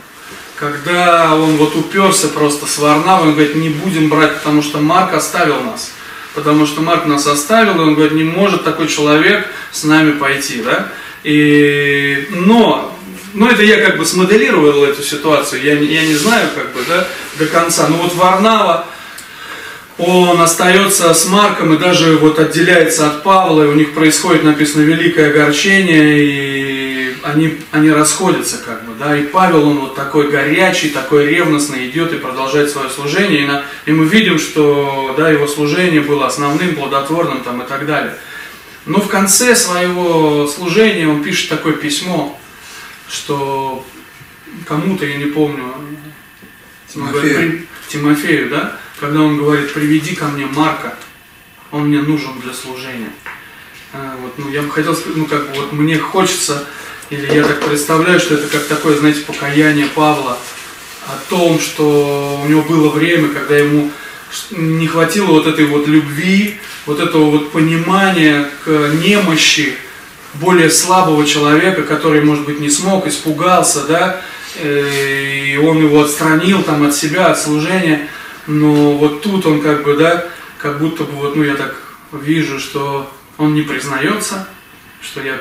когда он вот уперся просто с Варнавой, он говорит, не будем брать, потому что Марк оставил нас. Потому что Марк нас оставил, и он говорит, не может такой человек с нами пойти, да? И, но, ну это я как бы смоделировал эту ситуацию, я, я не знаю как бы, да, до конца. Но вот Варнава, он остается с Марком и даже вот отделяется от Павла, и у них происходит, написано, великое огорчение, и они, они расходятся как бы, да, и Павел, он вот такой горячий, такой ревностный, идет и продолжает свое служение, и, на, и мы видим, что, да, его служение было основным, плодотворным там и так далее. Но в конце своего служения он пишет такое письмо, что кому-то, я не помню, говорит, Тимофею. «При- Тимофею, да, когда он говорит, приведи ко мне Марка, он мне нужен для служения. А, Вот, ну, я бы хотел сказать, ну, как бы, вот мне хочется, или я так представляю, что это как такое, знаете, покаяние Павла о том, что у него было время, когда ему не хватило вот этой вот любви, вот этого вот понимания к немощи более слабого человека, который, может быть, не смог, испугался, да, э, и он его отстранил там от себя, от служения, но вот тут он как бы, да, как будто бы вот, ну, я так вижу, что он не признается, что я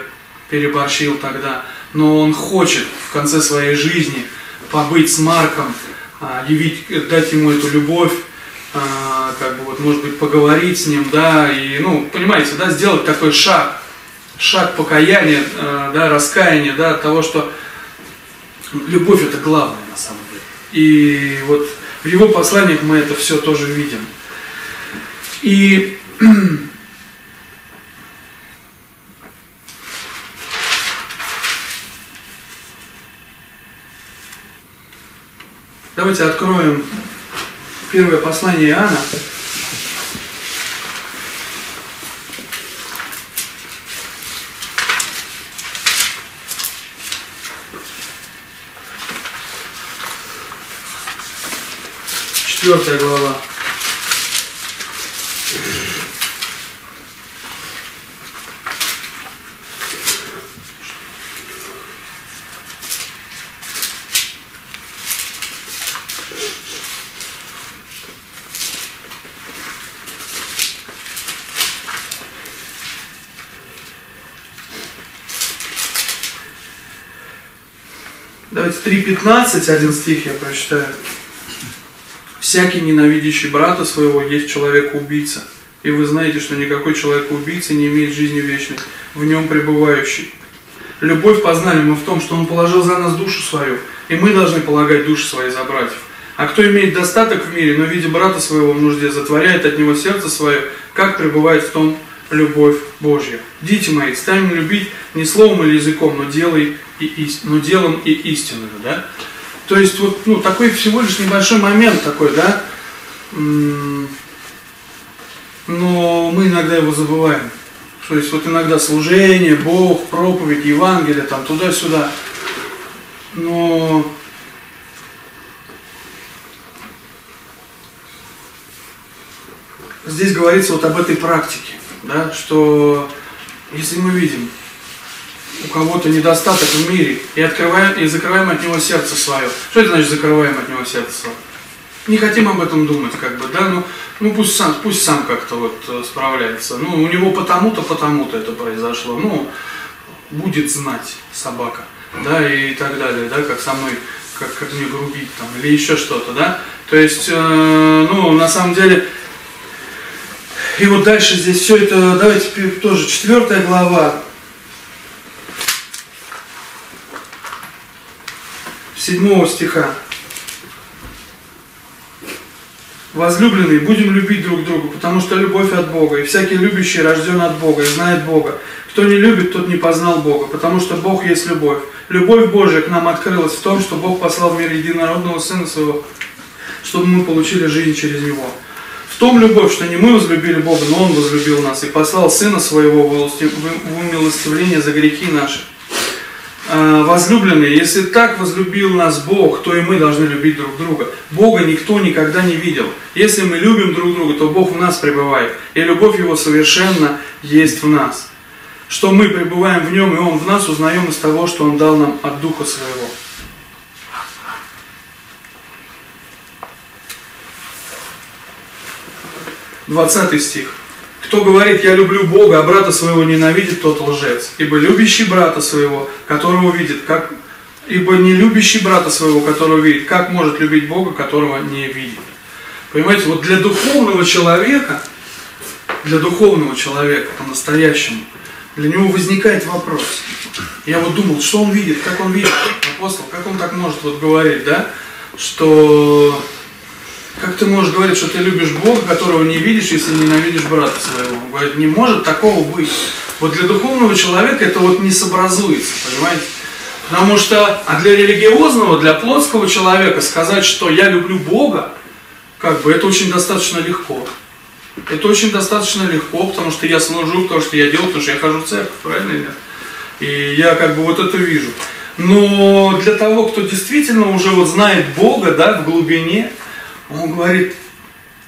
переборщил тогда, но он хочет в конце своей жизни побыть с Марком, а, явить, дать ему эту любовь, а, как бы вот, может быть, поговорить с ним, да, и, ну, понимаете, да, сделать такой шаг, шаг покаяния, э, да, раскаяния, да, от того, что любовь это главное на самом деле. И вот в его посланиях мы это все тоже видим. И давайте откроем первое послание Иоанна. Четвертая глава. Давайте 3.15, один стих я прочитаю. Всякий ненавидящий брата своего есть человек-убийца. И вы знаете, что никакой человек-убийца не имеет жизни вечной, в нем пребывающий. Любовь познали мы в том, что Он положил за нас душу свою, и мы должны полагать души свои за братьев. А кто имеет достаток в мире, но видя брата своего в нужде, затворяет от него сердце свое, как пребывает в том любовь Божья. Дети мои, станем любить не словом или языком, но, делай и но делом и истиною. Да? То есть вот ну, такой всего лишь небольшой момент такой, да, но мы иногда его забываем. То есть вот иногда служение, Бог, проповедь, Евангелие, там туда-сюда. Но здесь говорится вот об этой практике, да, что если мы видим у кого-то недостаток в мире и открываем и закрываем от него сердце свое. Что это значит закрываем от него сердце свое? Не хотим об этом думать, как бы, да, ну, ну пусть сам, пусть сам как-то вот э, справляется. Ну, у него потому-то, потому-то это произошло. Ну, будет знать собака, да, и так далее, да, как со мной, как, как мне грубить там, или еще что-то, да. То есть, э, ну, на самом деле, и вот дальше здесь все это, давайте тоже четвертая глава, седьмого стиха. Возлюбленные, будем любить друг друга, потому что любовь от Бога, и всякий любящий рожден от Бога и знает Бога. Кто не любит, тот не познал Бога, потому что Бог есть любовь. Любовь Божия к нам открылась в том, что Бог послал в мир единородного Сына Своего, чтобы мы получили жизнь через Него. В том любовь, что не мы возлюбили Бога, но Он возлюбил нас и послал Сына Своего в умилостивление за грехи наши. А, Возлюбленные, если так возлюбил нас Бог, то и мы должны любить друг друга. Бога никто никогда не видел. Если мы любим друг друга, то Бог в нас пребывает, и любовь Его совершенно есть в нас. Что мы пребываем в Нем, и Он в нас, узнаем из того, что Он дал нам от Духа Своего. 20 стих. Кто говорит, я люблю Бога, а брата своего ненавидит, тот лжец. Ибо любящий брата своего, которого видит, как... Ибо не любящий брата своего, которого видит, как может любить Бога, которого не видит. Понимаете, вот для духовного человека, для духовного человека по-настоящему, для него возникает вопрос. Я вот думал, что он видит, как он видит, апостол, как он так может вот говорить, да, что как ты можешь говорить, что ты любишь Бога, которого не видишь, если ненавидишь брата своего? Он говорит, не может такого быть. Вот для духовного человека это вот не сообразуется, понимаете? Потому что, а для религиозного, для плотского человека сказать, что я люблю Бога, как бы это очень достаточно легко. Это очень достаточно легко, потому что я служу, потому что я делаю, потому что я хожу в церковь, правильно или нет? И я как бы вот это вижу. Но для того, кто действительно уже вот знает Бога, да, в глубине, он говорит,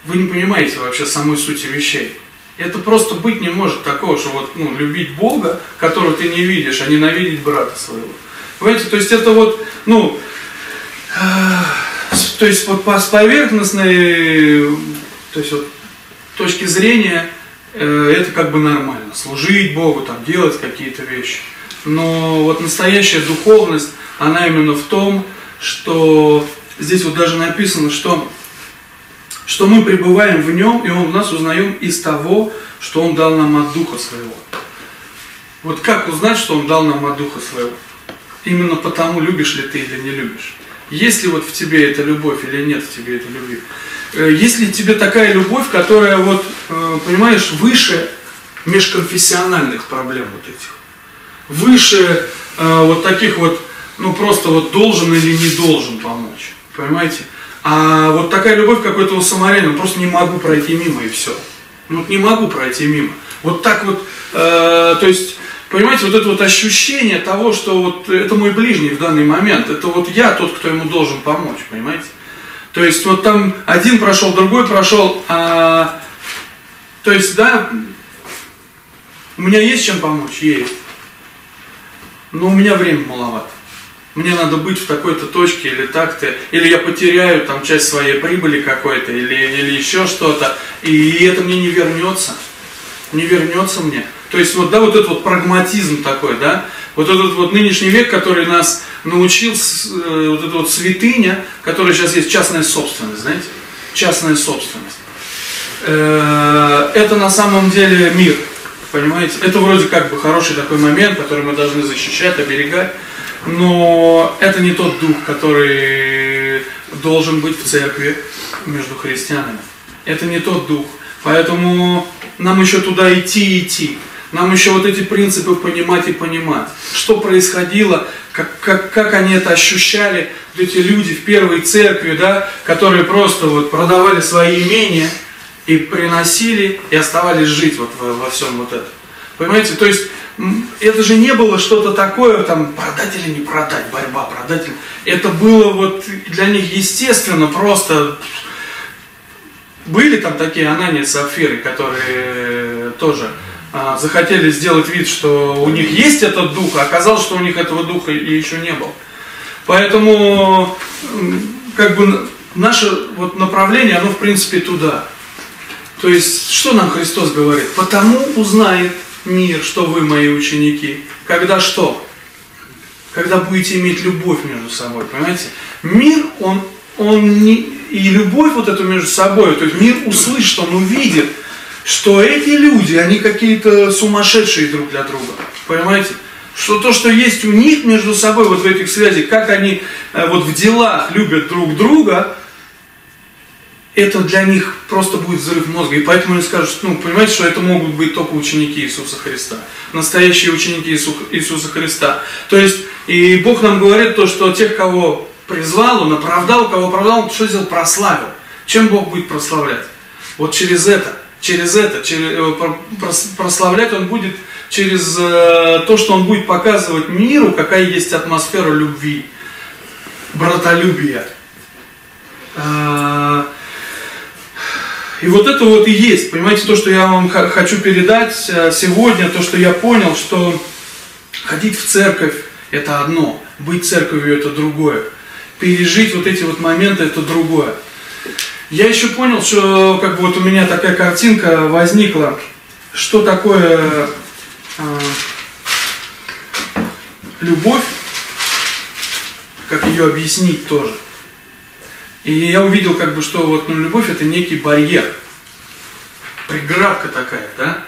вы не понимаете вообще самой сути вещей. Это просто быть не может такого, что вот, ну, любить Бога, которого ты не видишь, а ненавидеть брата своего. Понимаете, то есть это вот, ну, э, то есть вот с поверхностной, то есть вот точки зрения, э, это как бы нормально. Служить Богу, там, делать какие-то вещи. Но вот настоящая духовность, она именно в том, что здесь вот даже написано, что, что мы пребываем в нем, и он в нас узнаем из того, что он дал нам от Духа Своего. Вот как узнать, что он дал нам от Духа Своего? Именно потому, любишь ли ты или не любишь. Есть ли вот в тебе эта любовь или нет в тебе этой любви? Э, есть ли тебе такая любовь, которая вот, э, понимаешь, выше межконфессиональных проблем вот этих? Выше э, вот таких вот, ну просто вот должен или не должен помочь. Понимаете? А вот такая любовь какой-то у самарянина, просто не могу пройти мимо и все. Ну вот не могу пройти мимо. Вот так вот, э, то есть Понимаете, вот это вот ощущение того, что вот это мой ближний в данный момент, это вот я тот, кто ему должен помочь, понимаете? То есть вот там один прошел, другой прошел, а, то есть, да, у меня есть чем помочь? Есть. Но у меня времени маловато. Мне надо быть в такой-то точке или так-то, или я потеряю там часть своей прибыли какой-то, или, или еще что-то, и это мне не вернется. Не вернется мне. То есть вот, да, вот этот вот прагматизм такой, да, вот этот вот нынешний век, который нас научил, э, вот эта вот святыня, которая сейчас есть частная собственность, знаете, частная собственность. Э, это на самом деле мир, понимаете? Это вроде как бы хороший такой момент, который мы должны защищать, оберегать, но это не тот дух, который должен быть в церкви между христианами. Это не тот дух. Поэтому нам еще туда идти и идти. Нам еще вот эти принципы понимать и понимать. Что происходило, как, как, как они это ощущали, вот эти люди в первой церкви, да, которые просто вот продавали свои имения и приносили, и оставались жить вот во, во всем вот этом. Понимаете, то есть это же не было что-то такое, там, продать или не продать, борьба, продать. Это было вот для них естественно, просто были там такие Анания Сапфиры, которые тоже а, захотели сделать вид, что у них есть этот дух, а оказалось, что у них этого духа и еще не было. Поэтому как бы наше вот направление, оно в принципе туда. То есть, что нам Христос говорит? Потому узнает мир, что вы мои ученики. Когда что? Когда будете иметь любовь между собой, понимаете? Мир, он, он не, и любовь вот эту между собой, то есть мир услышит, он увидит, что эти люди, они какие-то сумасшедшие друг для друга. Понимаете? Что то, что есть у них между собой, вот в этих связях, как они э, вот в делах любят друг друга, это для них просто будет взрыв мозга. И поэтому они скажут, ну, понимаете, что это могут быть только ученики Иисуса Христа. Настоящие ученики Иисуса Христа. То есть, и Бог нам говорит то, что тех, кого призвал, Он оправдал, кого оправдал, Он что сделал? Прославил. Чем Бог будет прославлять? Вот через это через это, через, э, прославлять он будет через э, то, что он будет показывать миру, какая есть атмосфера любви, братолюбия. Э, и вот это вот и есть, понимаете, то, что я вам хочу передать сегодня, то, что я понял, что ходить в церковь это одно, быть церковью это другое, пережить вот эти вот моменты это другое. Я еще понял, что как бы вот у меня такая картинка возникла, что такое э, любовь, как ее объяснить тоже. И я увидел, как бы, что вот, ну, любовь это некий барьер, преградка такая, да,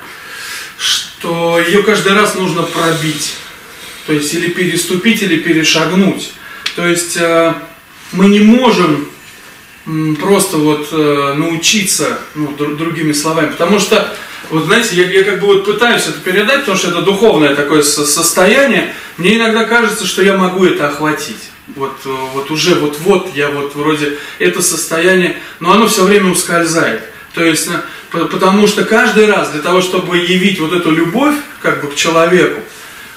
что ее каждый раз нужно пробить, то есть или переступить, или перешагнуть. То есть э, мы не можем просто вот э, научиться, ну, другими словами. Потому что вот знаете, я, я как бы вот пытаюсь это передать, потому что это духовное такое состояние. Мне иногда кажется, что я могу это охватить. Вот, э, вот уже вот-вот я вот вроде это состояние, но оно все время ускользает. То есть, э, потому что каждый раз для того, чтобы явить вот эту любовь как бы к человеку,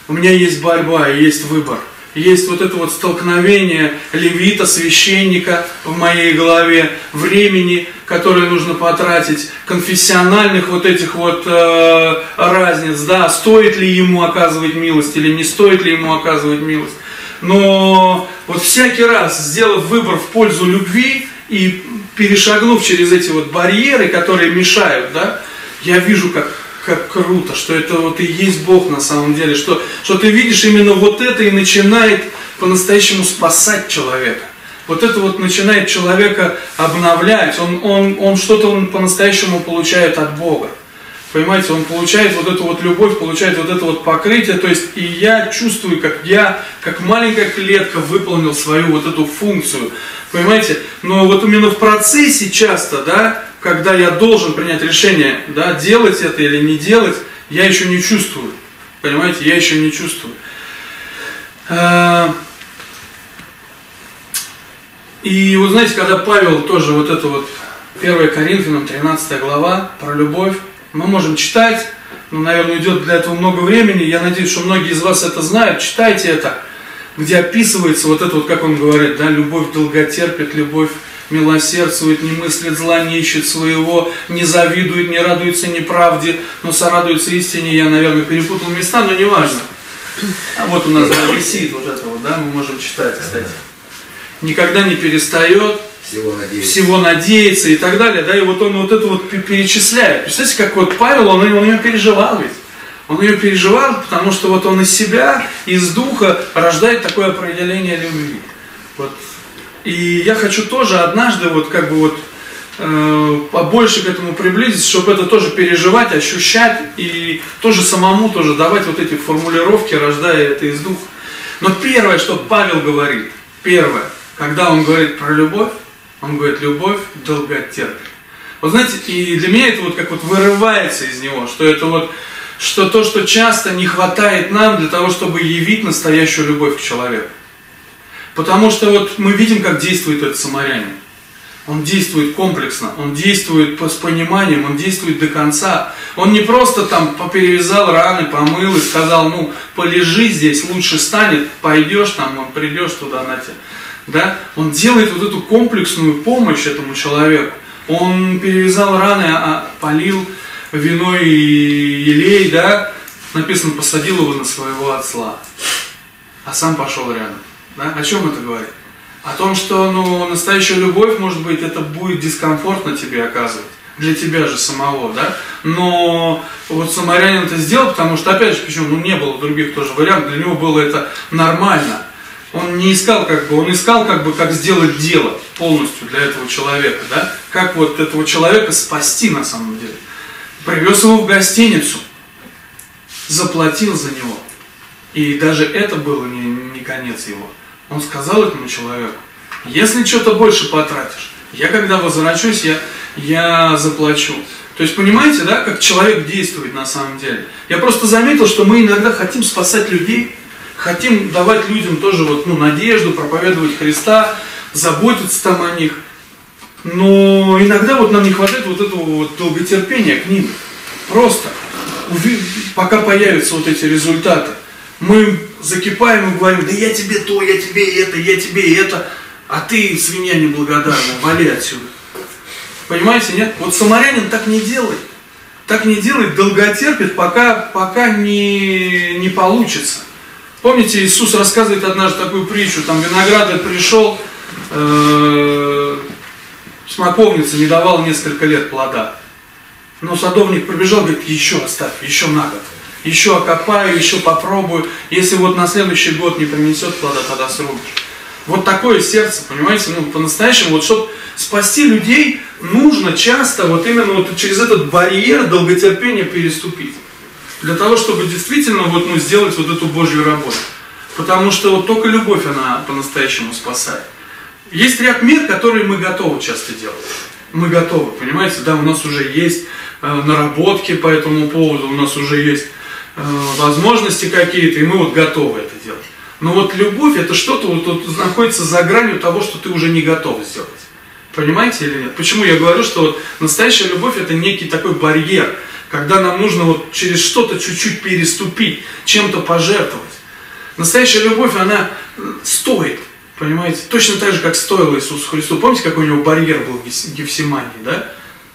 у меня есть борьба, есть выбор. Есть вот это вот столкновение левита, священника в моей голове, времени, которое нужно потратить, конфессиональных вот этих вот э, разниц, да, стоит ли ему оказывать милость или не стоит ли ему оказывать милость. Но вот всякий раз, сделав выбор в пользу любви и перешагнув через эти вот барьеры, которые мешают, да, я вижу, как как круто, что это вот и есть Бог на самом деле, что, что ты видишь именно вот это и начинает по-настоящему спасать человека. Вот это вот начинает человека обновлять, он, он, он что-то он по-настоящему получает от Бога. Понимаете, он получает вот эту вот любовь, получает вот это вот покрытие, то есть и я чувствую, как я, как маленькая клетка выполнил свою вот эту функцию. Понимаете, но вот именно в процессе часто, да, когда я должен принять решение, да, делать это или не делать, я еще не чувствую. Понимаете, я еще не чувствую. А, и вот знаете, когда Павел тоже вот это вот 1 Коринфянам 13 глава про любовь, мы можем читать, но, наверное, идет для этого много времени. Я надеюсь, что многие из вас это знают. Читайте это, где описывается вот это вот, как он говорит, да, любовь долготерпит, любовь милосердствует, не мыслит зла, не ищет своего, не завидует, не радуется неправде, но сорадуется истине. Я, наверное, перепутал места, но неважно. А вот у нас да, висит вот это вот, да, мы можем читать, кстати. Никогда не перестает, всего надеяться. всего надеяться и так далее, да, и вот он вот это вот перечисляет. Представляете, как вот Павел, он, он ее переживал ведь. Он ее переживал, потому что вот он из себя, из духа рождает такое определение любви. Вот и я хочу тоже однажды вот как бы вот э, побольше к этому приблизиться, чтобы это тоже переживать, ощущать и тоже самому тоже давать вот эти формулировки, рождая это из духа. Но первое, что Павел говорит, первое, когда он говорит про любовь, он говорит, любовь долготерпит. Вот знаете, и для меня это вот как вот вырывается из него, что это вот, что то, что часто не хватает нам для того, чтобы явить настоящую любовь к человеку. Потому что вот мы видим, как действует этот самарянин. Он действует комплексно, он действует с пониманием, он действует до конца. Он не просто там перевязал раны, помыл и сказал, ну, полежи здесь, лучше станет, пойдешь там, он придешь туда на тебя. Да? Он делает вот эту комплексную помощь этому человеку. Он перевязал раны, а полил вино и елей, да? Написано, посадил его на своего отца, а сам пошел рядом. Да? О чем это говорит? О том, что ну, настоящая любовь, может быть, это будет дискомфортно тебе оказывать. Для тебя же самого, да? Но вот самарянин это сделал, потому что, опять же, почему, ну не было других тоже вариантов, для него было это нормально. Он не искал как бы, он искал как бы, как сделать дело полностью для этого человека, да? Как вот этого человека спасти на самом деле. Привез его в гостиницу, заплатил за него. И даже это было не, не конец его. Он сказал этому человеку, если что-то больше потратишь, я когда возвращусь, я, я заплачу. То есть понимаете, да, как человек действует на самом деле. Я просто заметил, что мы иногда хотим спасать людей, хотим давать людям тоже вот, ну, надежду, проповедовать Христа, заботиться там о них. Но иногда вот нам не хватает вот этого вот долготерпения к ним. Просто. Пока появятся вот эти результаты мы закипаем и говорим, да я тебе то, я тебе это, я тебе это, а ты, свинья неблагодарная, вали отсюда. Понимаете, нет? Вот самарянин так не делает. Так не делает, долготерпит, пока, пока не, не получится. Помните, Иисус рассказывает однажды такую притчу, там виноградарь пришел, э, смоковница не давала несколько лет плода. Но садовник побежал, говорит, еще оставь, еще на год еще окопаю, еще попробую. Если вот на следующий год не принесет плода, тогда срубишь. Вот такое сердце, понимаете, ну по-настоящему, вот чтобы спасти людей, нужно часто вот именно вот через этот барьер долготерпения переступить. Для того, чтобы действительно вот, ну, сделать вот эту Божью работу. Потому что вот только любовь, она по-настоящему спасает. Есть ряд мер, которые мы готовы часто делать. мы готовы, понимаете? Да, у нас уже есть э, наработки по этому поводу, у нас уже есть возможности какие-то, и мы вот готовы это делать. Но вот любовь это что-то вот, вот находится за гранью того, что ты уже не готов сделать. Понимаете или нет? Почему я говорю, что вот настоящая любовь это некий такой барьер, когда нам нужно вот через что-то чуть-чуть переступить, чем-то пожертвовать. Настоящая любовь, она стоит, понимаете? Точно так же, как стоило Иисусу Христу. Помните, какой у него барьер был в Гефсимании, да?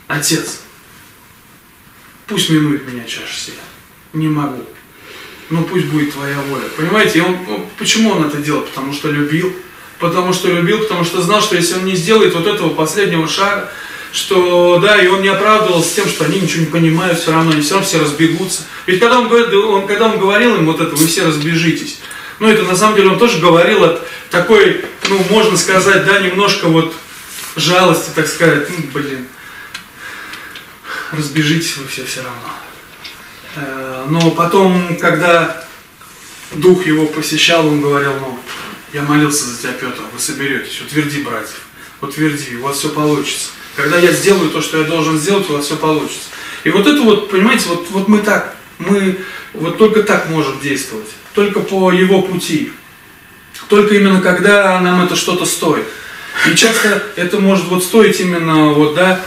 Отец, пусть минует меня чаша сия. Не могу. Но пусть будет твоя воля. Понимаете, он, почему он это делал? Потому что любил. Потому что любил, потому что знал, что если он не сделает вот этого последнего шага, что да, и он не оправдывался тем, что они ничего не понимают, все равно, они все равно все разбегутся. Ведь когда он, он, когда он говорил им вот это, вы все разбежитесь, ну это на самом деле он тоже говорил от такой, ну можно сказать, да, немножко вот жалости, так сказать, ну блин, разбежитесь вы все все равно. Э, но потом, когда дух его посещал, он говорил, ну, я молился за тебя, Петр, вы соберетесь, утверди братьев, утверди, у вас все получится. Когда я сделаю то, что я должен сделать, у вас все получится. И вот это вот, понимаете, вот, вот мы так, мы вот только так можем действовать, только по его пути. Только именно когда нам это что-то стоит. И часто это может вот стоить именно вот, да,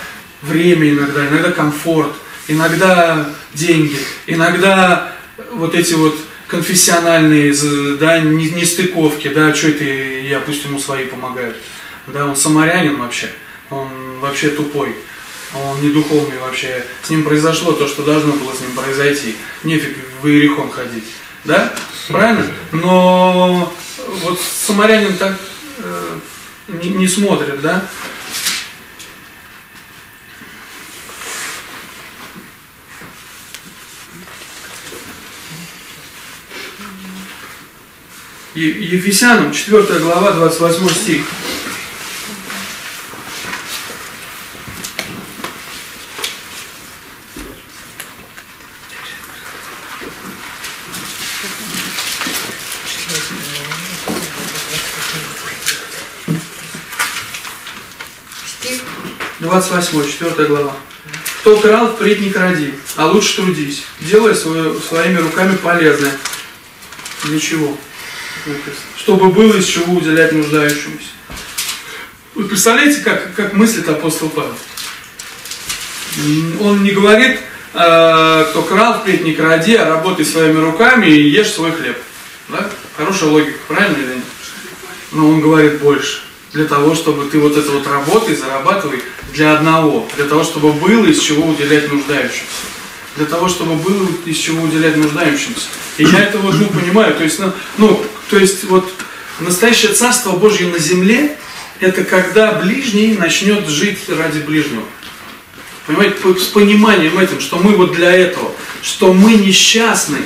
время иногда, иногда комфорт, иногда деньги, иногда вот эти вот конфессиональные, да, нестыковки, да, что это я, пусть ему свои помогают. Да, он самарянин вообще, он вообще тупой, он не духовный вообще. С ним произошло то, что должно было с ним произойти. Нефиг в Иерихон ходить. Да? Правильно? Но вот самарянин так э, не, не смотрит, да? Ефесянам, 4 глава, 28 стих. Двадцать восьмой, четвертая глава. Кто крал, впредь не кради, а лучше трудись, делай свое, своими руками полезное. Для чего? Чтобы было из чего уделять нуждающемуся. Вы представляете, как, как мыслит апостол Павел? Он не говорит, э, кто крал, впредь не кради, а работай своими руками и ешь свой хлеб. Да? Хорошая логика, правильно или нет? Но он говорит больше. Для того, чтобы ты вот это вот работай, зарабатывай для одного. Для того, чтобы было из чего уделять нуждающимся. Для того, чтобы было из чего уделять нуждающимся. И я это вот, ну, понимаю. То есть, ну, ну то есть вот настоящее Царство Божье на земле, это когда ближний начнет жить ради ближнего. Понимаете, с пониманием этим, что мы вот для этого, что мы несчастны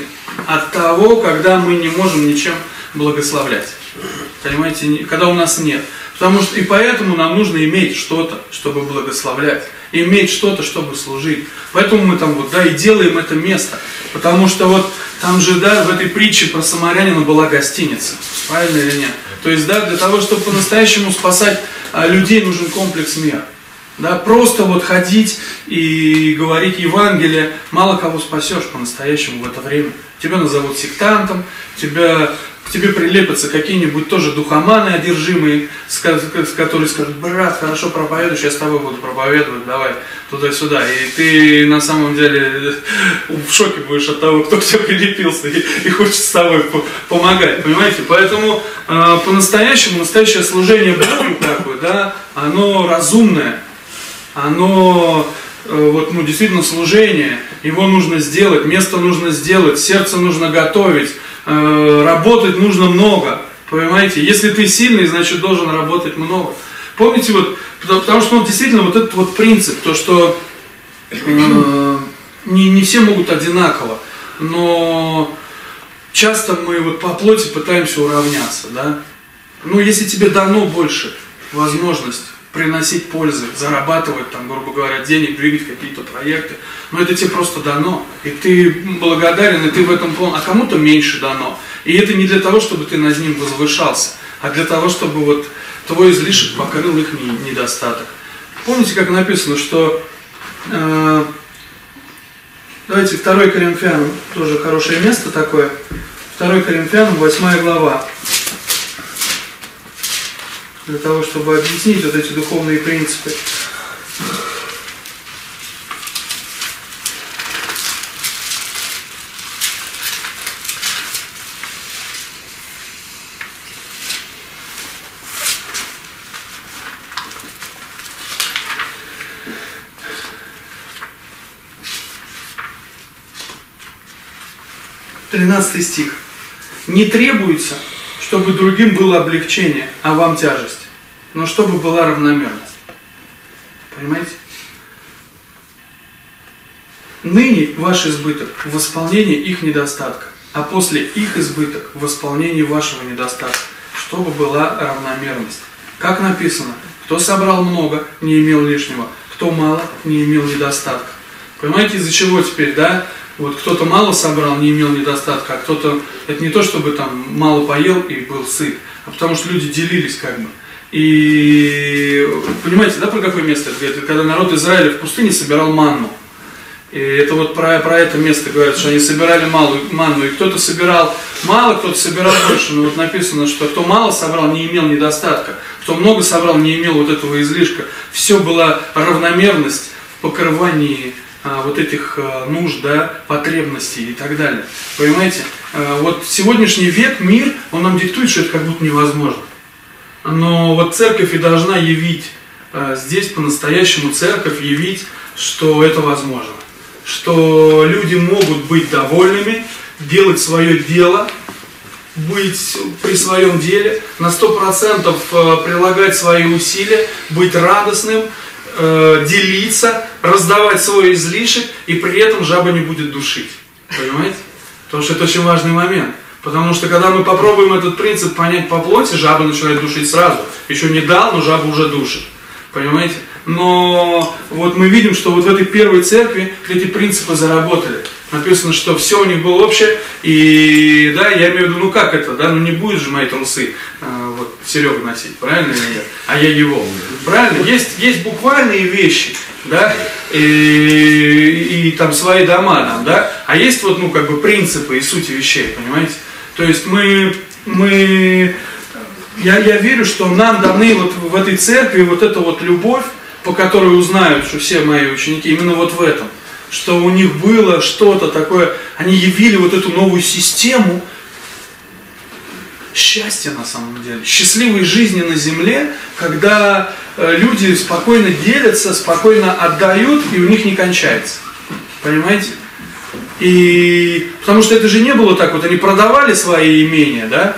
от того, когда мы не можем ничем благословлять. Понимаете, когда у нас нет. Потому что и поэтому нам нужно иметь что-то, чтобы благословлять иметь что-то, чтобы служить. Поэтому мы там вот, да, и делаем это место. Потому что вот там же, да, в этой притче про самарянина была гостиница. Правильно или нет? То есть, да, для того, чтобы по-настоящему спасать а, людей, нужен комплекс мер. Да, просто вот ходить и говорить Евангелие, мало кого спасешь по-настоящему в это время. Тебя назовут сектантом, тебя к тебе прилепятся какие-нибудь тоже духоманы одержимые, которые скажут, брат, хорошо проповедуешь, я с тобой буду проповедовать, давай туда-сюда. И ты на самом деле в шоке будешь от того, кто все прилепился и, и хочет с тобой помогать, понимаете? Поэтому э, по-настоящему, настоящее служение Богу такое, да, оно разумное, оно э, вот, ну, действительно служение, его нужно сделать, место нужно сделать, сердце нужно готовить, работать нужно много. Понимаете? Если ты сильный, значит должен работать много. Помните, вот, потому что он действительно вот этот вот принцип, то, что э, не, не все могут одинаково, но часто мы вот по плоти пытаемся уравняться, да? Ну, если тебе дано больше возможность приносить пользы, зарабатывать, там, грубо говоря, денег, двигать какие-то проекты. Но это тебе просто дано. И ты благодарен, и ты в этом полон. А кому-то меньше дано. И это не для того, чтобы ты над ним возвышался, а для того, чтобы вот твой излишек покрыл их недостаток. Помните, как написано, что э, давайте 2 Коринфянам, тоже хорошее место такое, 2 Коринфянам, 8 глава, для того, чтобы объяснить вот эти духовные принципы. Тринадцатый стих. Не требуется, чтобы другим было облегчение, а вам тяжесть, но чтобы была равномерность. Понимаете? Ныне ваш избыток в восполнении их недостатка, а после их избыток в восполнении вашего недостатка, чтобы была равномерность. Как написано, кто собрал много, не имел лишнего, кто мало, не имел недостатка. Понимаете, из-за чего теперь, да? Вот кто-то мало собрал, не имел недостатка, а кто-то, это не то, чтобы там мало поел и был сыт, а потому что люди делились как бы. И понимаете, да, про какое место это говорит? Когда народ Израиля в пустыне собирал манну. И это вот про, про это место говорят, что они собирали малую манну, и кто-то собирал мало, кто-то собирал больше. Но вот написано, что кто мало собрал, не имел недостатка, кто много собрал, не имел вот этого излишка. Все была равномерность в покрывании а, вот этих а, нужд, да, потребностей и так далее. Понимаете? А, вот сегодняшний век, мир, он нам диктует, что это как будто невозможно. Но вот церковь и должна явить, здесь по-настоящему церковь явить, что это возможно. Что люди могут быть довольными, делать свое дело, быть при своем деле, на 100% прилагать свои усилия, быть радостным, э, делиться, раздавать свой излишек, и при этом жаба не будет душить. Понимаете? Потому что это очень важный момент. Потому что когда мы попробуем этот принцип понять по плоти, жаба начинает душить сразу. Еще не дал, но жаба уже душит. Понимаете? Но вот мы видим, что вот в этой первой церкви эти принципы заработали. Написано, что все у них было общее, и да, я имею в виду, ну как это, да, ну не будет же мои трусы э, вот Серега носить, правильно или нет? А я его. Правильно? Есть, есть буквальные вещи, да, и, и там свои дома там, да, а есть вот, ну, как бы принципы и сути вещей, понимаете? То есть мы, мы, я, я верю, что нам даны вот в этой церкви вот эта вот любовь, по которой узнают, что все мои ученики, именно вот в этом. Что у них было что-то такое, они явили вот эту новую систему счастья на самом деле, счастливой жизни на земле, когда э, люди спокойно делятся, спокойно отдают, и у них не кончается. Понимаете? И потому что это же не было так, вот они продавали свои имения, да,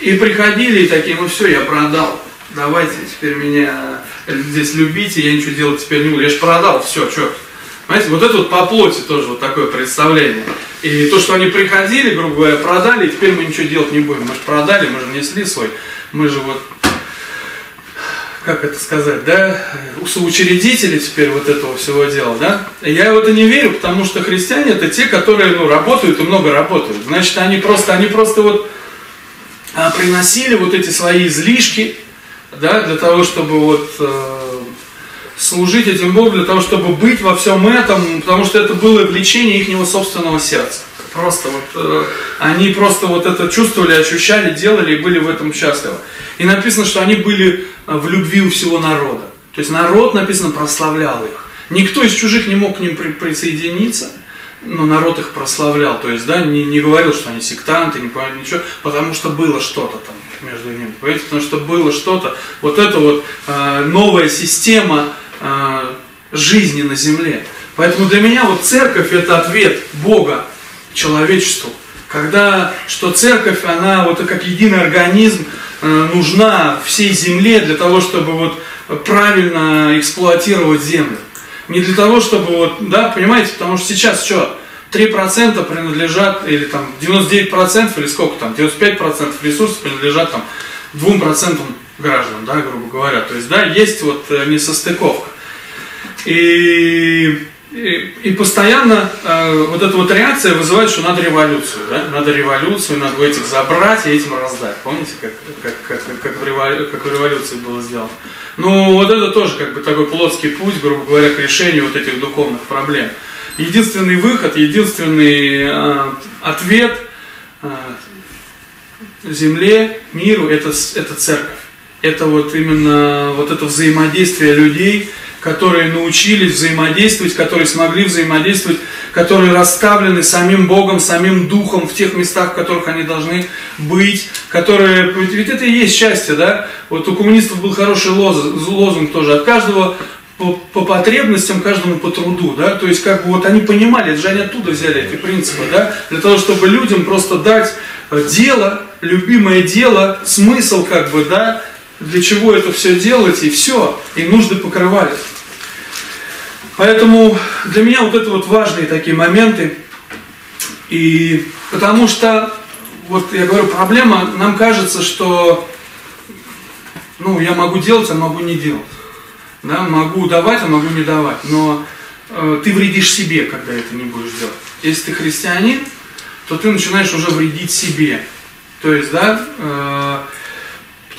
и приходили и такие, ну все, я продал, давайте теперь меня здесь любите, я ничего делать теперь не буду, я же продал, все, что. Понимаете, вот это вот по плоти тоже вот такое представление. И то, что они приходили, грубо говоря, продали, и теперь мы ничего делать не будем. Мы же продали, мы же несли свой, мы же вот, как это сказать, да, соучредители теперь вот этого всего дела, да. Я в это не верю, потому что христиане это те, которые, ну, работают и много работают. Значит, они просто, они просто вот а, приносили вот эти свои излишки, да, для того, чтобы вот э, служить этим Богу, для того, чтобы быть во всем этом, потому что это было влечение их собственного сердца. Просто вот э, они просто вот это чувствовали, ощущали, делали и были в этом счастливы. И написано, что они были э, в любви у всего народа. То есть народ, написано, прославлял их. Никто из чужих не мог к ним при, присоединиться, но народ их прославлял. То есть, да, не, не говорил, что они сектанты, не поняли ничего, потому что было что-то там между ними. Понимаете? Потому что было что-то, вот это вот э, новая система э, жизни на земле. Поэтому для меня вот церковь это ответ Бога человечеству. Когда, что церковь, она вот как единый организм э, нужна всей земле для того, чтобы вот правильно эксплуатировать землю. Не для того, чтобы вот, да, понимаете, потому что сейчас что, 3% принадлежат, или там 99% или сколько там, 95% ресурсов принадлежат там 2% граждан, да, грубо говоря. То есть, да, есть вот э, несостыковка. И и, и постоянно э, вот эта вот реакция вызывает, что надо революцию, да? Надо революцию, надо этих забрать и этим раздать. Помните, как, как, как, как, в, револю, как в революции было сделано? Ну, вот это тоже как бы такой плотский путь, грубо говоря, к решению вот этих духовных проблем. Единственный выход, единственный э, ответ э, земле, миру, это, это церковь. Это вот именно вот это взаимодействие людей, которые научились взаимодействовать, которые смогли взаимодействовать, которые расставлены самим Богом, самим Духом в тех местах, в которых они должны быть, которые... Ведь это и есть счастье, да? Вот у коммунистов был хороший лозунг, лозунг тоже. От каждого по, по потребностям, каждому по труду, да, то есть как бы вот они понимали, это же они оттуда взяли эти принципы, да, для того, чтобы людям просто дать дело, любимое дело, смысл как бы, да, для чего это все делать, и все, и нужды покрывали. Поэтому для меня вот это вот важные такие моменты. И потому что, вот я говорю, проблема, нам кажется, что ну, я могу делать, а могу не делать. Да, могу давать, а могу не давать. Но э, ты вредишь себе, когда это не будешь делать. Если ты христианин, то ты начинаешь уже вредить себе. То есть, да, э,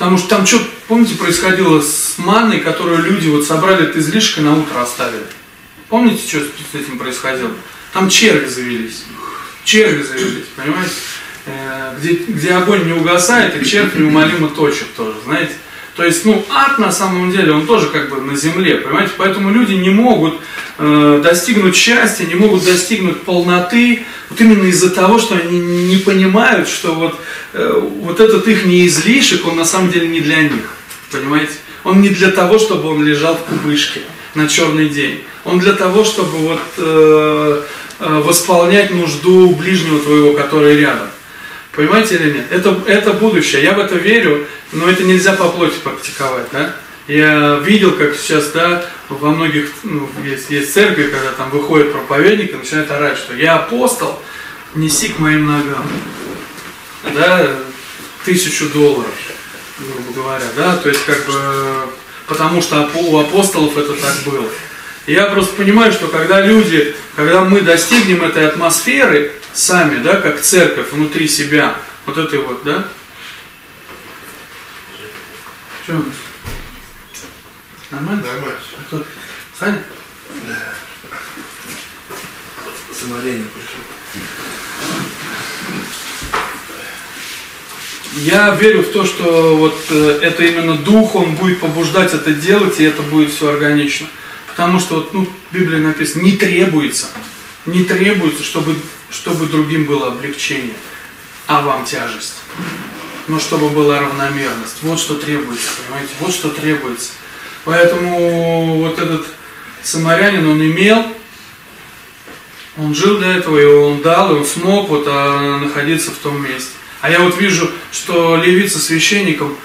Потому что там что, помните, происходило с манной, которую люди вот собрали от излишка на утро оставили? Помните, что с этим происходило? Там черви завелись. Черви завелись, понимаете? Э, где, где огонь не угасает, и червь неумолимо точит тоже, знаете? То есть, ну, ад на самом деле, он тоже как бы на земле, понимаете? Поэтому люди не могут э, достигнуть счастья, не могут достигнуть полноты, вот именно из-за того, что они не понимают, что вот, э, вот этот их не излишек, он на самом деле не для них, понимаете? Он не для того, чтобы он лежал в кубышке на черный день. Он для того, чтобы вот э, э, восполнять нужду ближнего твоего, который рядом. Понимаете или нет? Это, это будущее. Я в это верю, но это нельзя по плоти практиковать. Да? Я видел, как сейчас, да, во многих, ну, есть, есть церкви, когда там выходит проповедник и начинает орать, что я апостол, неси к моим ногам. Да, тысячу долларов, грубо говоря, да, то есть как бы, потому что у апостолов это так было. Я просто понимаю, что когда люди, когда мы достигнем этой атмосферы, сами, да, как церковь внутри себя, вот этой вот, да? Что у нас? Нормально? Нормально. А кто? Саня? Да. Самоление пришел. Я верю в то, что вот э, это именно дух, он будет побуждать это делать, и это будет все органично. Потому что вот, ну, в Библии написано, не требуется, не требуется, чтобы чтобы другим было облегчение, а вам тяжесть. Но чтобы была равномерность. Вот что требуется, понимаете? Вот что требуется. Поэтому вот этот самарянин, он имел, он жил до этого, и он дал, и он смог вот а, находиться в том месте. А я вот вижу, что левицы священникам,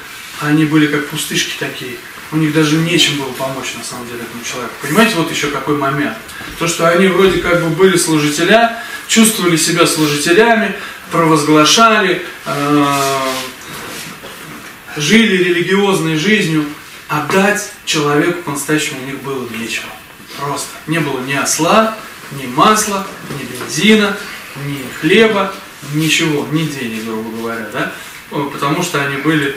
они были как пустышки такие. У них даже нечем было помочь, на самом деле, этому человеку. Понимаете, вот еще какой момент. То, что они вроде как бы были служителя, чувствовали себя служителями, провозглашали, э, жили религиозной жизнью, отдать человеку по-настоящему у них было нечего. Просто. Не было ни осла, ни масла, ни бензина, ни хлеба, ничего, ни денег, грубо говоря, да? Потому что они были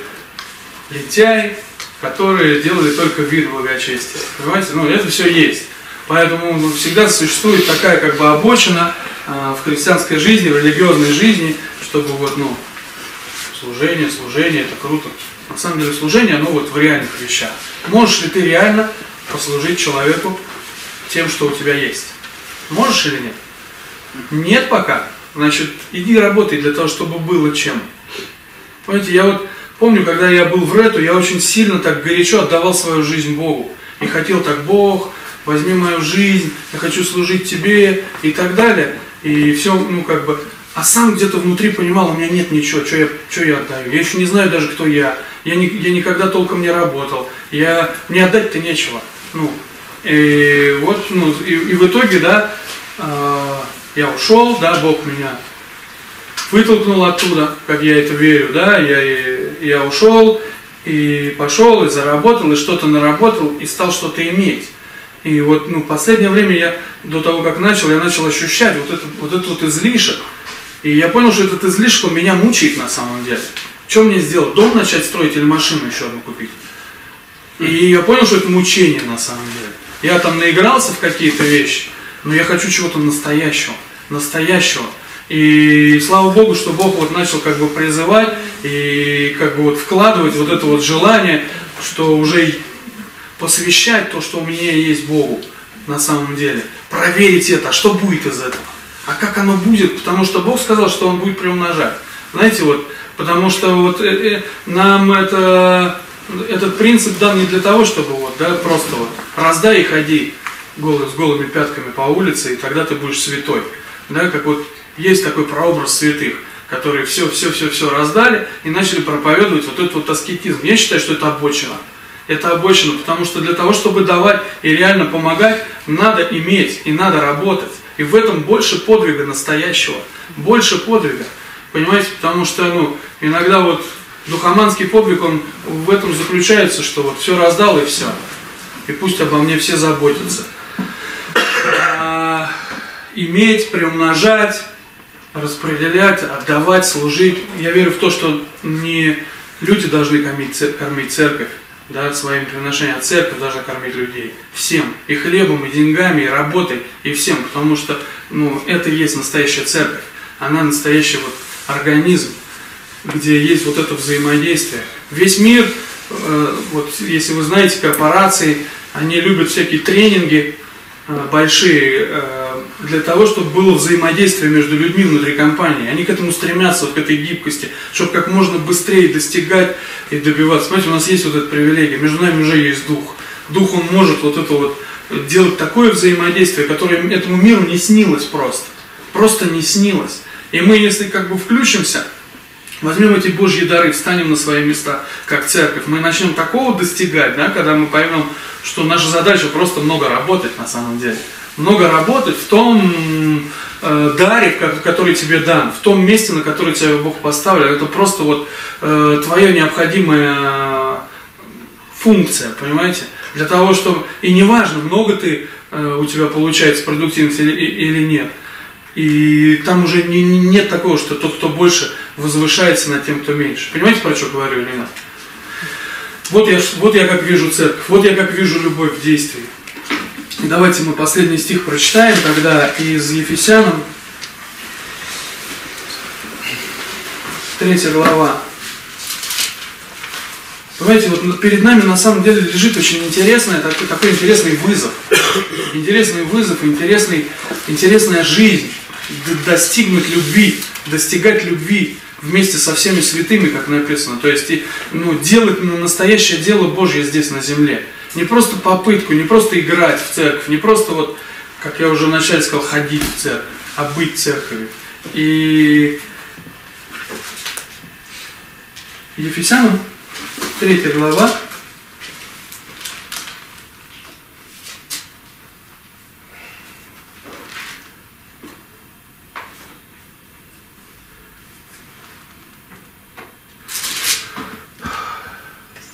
лентяи, которые делали только вид благочестия. Понимаете? Ну, это все есть. Поэтому ну, всегда существует такая как бы обочина э, в христианской жизни, в религиозной жизни, чтобы вот, ну, служение, служение, это круто. На самом деле служение, оно вот в реальных вещах. Можешь ли ты реально послужить человеку тем, что у тебя есть? Можешь или нет? Нет пока. Значит, иди работай для того, чтобы было чем. Понимаете, я вот помню, когда я был в Рету, я очень сильно так горячо отдавал свою жизнь Богу. И хотел так, Бог, возьми мою жизнь, я хочу служить тебе и так далее. И все, ну как бы, а сам где-то внутри понимал, у меня нет ничего, что я, что я отдаю. Я еще не знаю даже, кто я. Я, не, я никогда толком не работал. Я, мне отдать-то нечего. Ну, и вот, ну, и, и в итоге, да, э, я ушел, да, Бог меня вытолкнул оттуда, как я это верю, да, я, я ушел, и пошел, и заработал, и что-то наработал, и стал что-то иметь. И вот, ну, последнее время я, до того, как начал, я начал ощущать вот, это, вот этот вот излишек. И я понял, что этот излишек, он меня мучает на самом деле. Что мне сделать? Дом начать строить или машину еще одну купить? И я понял, что это мучение на самом деле. Я там наигрался в какие-то вещи, но я хочу чего-то настоящего. Настоящего. И слава Богу, что Бог вот начал как бы призывать и как бы вот вкладывать вот это вот желание, что уже посвящать то, что у меня есть Богу на самом деле. Проверить это, а что будет из этого? А как оно будет? Потому что Бог сказал, что Он будет приумножать. Знаете, вот, потому что вот э, э, нам это, этот принцип дан не для того, чтобы вот, да, просто вот раздай и ходи голый, с голыми пятками по улице, и тогда ты будешь святой. Да, как вот есть такой прообраз святых, которые все, все, все, все раздали и начали проповедовать вот этот вот аскетизм. Я считаю, что это обочина. Это обочина, потому что для того, чтобы давать и реально помогать, надо иметь и надо работать. И в этом больше подвига настоящего, больше подвига. Понимаете, потому что ну, иногда вот духоманский подвиг, он в этом заключается, что вот все раздал и все. И пусть обо мне все заботятся. А, иметь, приумножать, распределять, отдавать, служить. Я верю в то, что не люди должны кормить, кормить церковь, да, своим приношением, церковь должна кормить людей. Всем. И хлебом, и деньгами, и работой, и всем. Потому что ну, это и есть настоящая церковь. Она настоящий вот организм, где есть вот это взаимодействие. Весь мир, э, вот если вы знаете, корпорации, они любят всякие тренинги э, большие, э, для того, чтобы было взаимодействие между людьми внутри компании. Они к этому стремятся, вот к этой гибкости, чтобы как можно быстрее достигать и добиваться. Смотрите, у нас есть вот эта привилегия, между нами уже есть дух. Дух, он может вот это вот делать такое взаимодействие, которое этому миру не снилось просто. Просто не снилось. И мы, если как бы включимся, возьмем эти Божьи дары, встанем на свои места, как церковь, мы начнем такого достигать, да, когда мы поймем, что наша задача просто много работать на самом деле много работать в том э, даре, который тебе дан, в том месте, на которое тебя Бог поставил. Это просто вот э, твоя необходимая функция, понимаете? Для того, чтобы... И неважно, много ты э, у тебя получается продуктивности или, или нет. И там уже не, нет такого, что тот, кто больше, возвышается над тем, кто меньше. Понимаете, про что говорю или нет? Вот я, вот я как вижу церковь, вот я как вижу любовь в действии. Давайте мы последний стих прочитаем тогда из Ефесянам, третья глава. Понимаете, вот перед нами на самом деле лежит очень интересный, такой, такой интересный вызов. Интересный вызов, интересный, интересная жизнь. Достигнуть любви, достигать любви вместе со всеми святыми, как написано. То есть ну, делать настоящее дело Божье здесь на земле. Не просто попытку, не просто играть в церковь, не просто вот, как я уже вначале сказал, ходить в церковь, а быть церковью. И Ефесянам, 3 глава,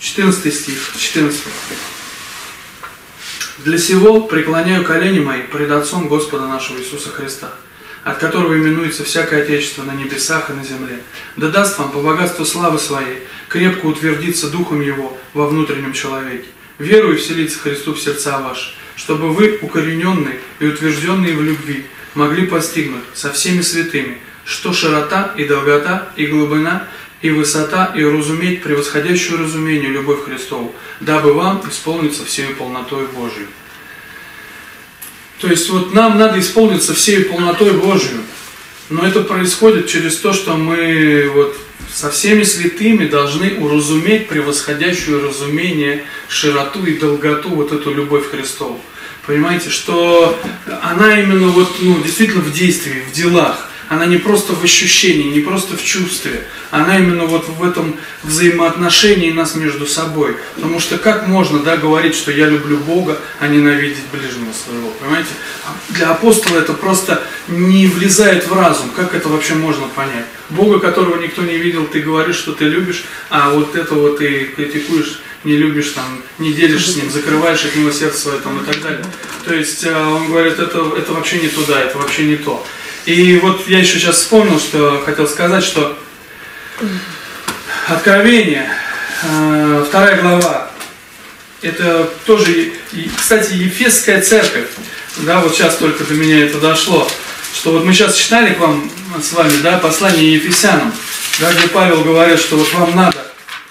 Четырнадцатый стих, четырнадцатый. Для сего преклоняю колени мои пред Отцом Господа нашего Иисуса Христа, от которого именуется всякое Отечество на небесах и на земле. Да даст вам по богатству славы своей крепко утвердиться Духом Его во внутреннем человеке, верую вселиться Христу в сердца ваши, чтобы вы, укорененные и утвержденные в любви, могли постигнуть со всеми святыми, что широта и долгота и глубина и высота, и разуметь превосходящую разумению любовь Христову, дабы вам исполниться всей полнотой Божией. То есть вот нам надо исполниться всей полнотой Божию, но это происходит через то, что мы вот со всеми святыми должны уразуметь превосходящую разумение, широту и долготу, вот эту любовь Христову. Понимаете, что она именно вот, ну, действительно в действии, в делах она не просто в ощущении, не просто в чувстве, она именно вот в этом взаимоотношении нас между собой. Потому что как можно да, говорить, что я люблю Бога, а ненавидеть ближнего своего, понимаете? Для апостола это просто не влезает в разум, как это вообще можно понять? Бога, которого никто не видел, ты говоришь, что ты любишь, а вот это вот ты критикуешь не любишь, там, не делишься с ним, закрываешь от него сердце свое там, и так далее. То есть э, он говорит, это, это вообще не туда, это вообще не то. И вот я еще сейчас вспомнил, что хотел сказать, что Откровение, э, вторая глава, это тоже, кстати, Ефесская церковь, да, вот сейчас только до меня это дошло, что вот мы сейчас читали к вам с вами, да, послание Ефесянам, да, где Павел говорит, что вот вам надо,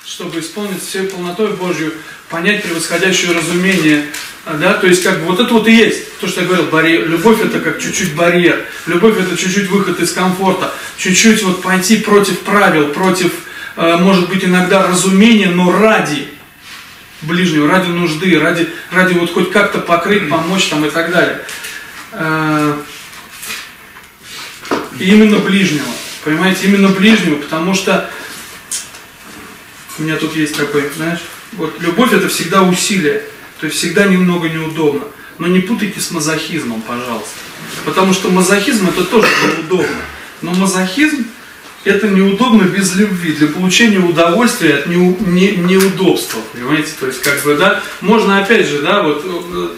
чтобы исполнить всей полнотой Божью, понять превосходящее разумение да, то есть как бы вот это вот и есть, то, что я говорил, барьер. любовь это как чуть-чуть барьер, любовь это чуть-чуть выход из комфорта, чуть-чуть вот пойти против правил, против, э, может быть, иногда разумения, но ради ближнего, ради нужды, ради, ради вот хоть как-то покрыть, помочь там и так далее. Э, и именно ближнего, понимаете, именно ближнего, потому что у меня тут есть такой, знаешь, вот любовь это всегда усилие. То есть всегда немного неудобно. Но не путайте с мазохизмом, пожалуйста. Потому что мазохизм это тоже неудобно. Но мазохизм это неудобно без любви, для получения удовольствия от не, не, неудобства, понимаете? То есть, как бы, да, можно опять же, да, вот э,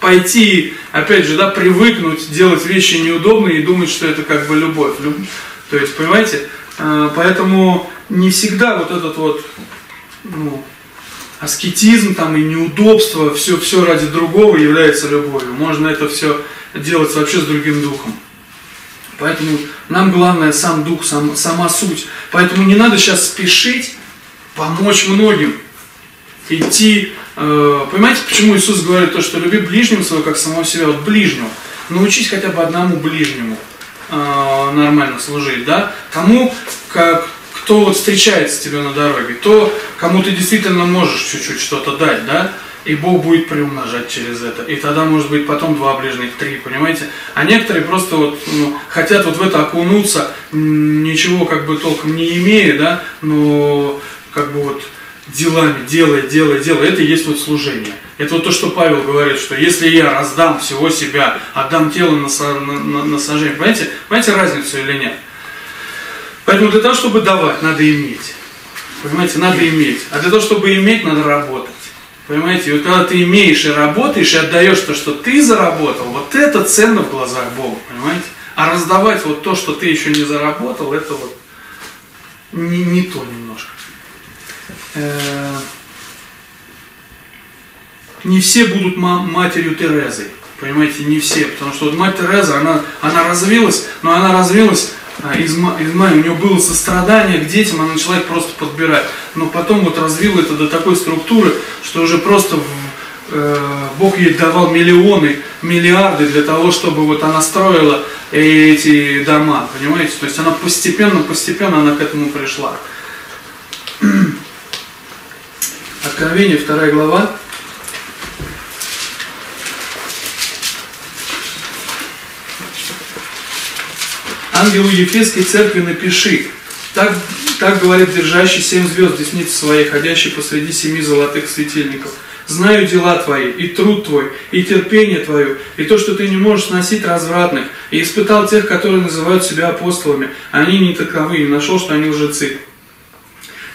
пойти, опять же, да, привыкнуть делать вещи неудобные и думать, что это как бы любовь. Люб... То есть, понимаете, э, поэтому не всегда вот этот вот, ну, аскетизм там и неудобство, все, все ради другого является любовью. Можно это все делать вообще с другим духом. Поэтому нам главное сам дух, сам, сама суть. Поэтому не надо сейчас спешить помочь многим. Идти, э, понимаете, почему Иисус говорит то, что люби ближнего своего, как самого себя, вот ближнего. Научись хотя бы одному ближнему э, нормально служить, да? Кому, как кто вот встречается тебе на дороге, то кому ты действительно можешь чуть-чуть что-то дать, да, и Бог будет приумножать через это. И тогда, может быть, потом два ближних, три, понимаете? А некоторые просто вот ну, хотят вот в это окунуться, ничего как бы толком не имея, да, но как бы вот делами, делая, делая, делая, это и есть вот служение. Это вот то, что Павел говорит, что если я раздам всего себя, отдам тело на, на, на, на сожжение, понимаете, понимаете разницу или нет? Поэтому для того, чтобы давать, надо иметь. Понимаете, надо иметь. А для того, чтобы иметь, надо работать. Понимаете, и вот когда ты имеешь и работаешь, и отдаешь то, что ты заработал, вот это ценно в глазах Бога, понимаете? А раздавать вот то, что ты еще не заработал, это вот не, не то немножко. Э, не все будут матерью Терезой. Понимаете, не все. Потому что вот мать Тереза, она, она развилась, но она развилась а, из, из Майи, у нее было сострадание к детям, она начала их просто подбирать. Но потом вот развила это до такой структуры, что уже просто э, Бог ей давал миллионы, миллиарды для того, чтобы вот она строила эти дома, понимаете? То есть она постепенно, постепенно она к этому пришла. Откровение, вторая глава. Ангелу Ефесской церкви напиши. Так, так говорит держащий семь звезд десницы своей, ходящий посреди семи золотых светильников. Знаю дела твои, и труд твой, и терпение твое, и то, что ты не можешь носить развратных, и испытал тех, которые называют себя апостолами, они не таковы, и нашел, что они лжецы.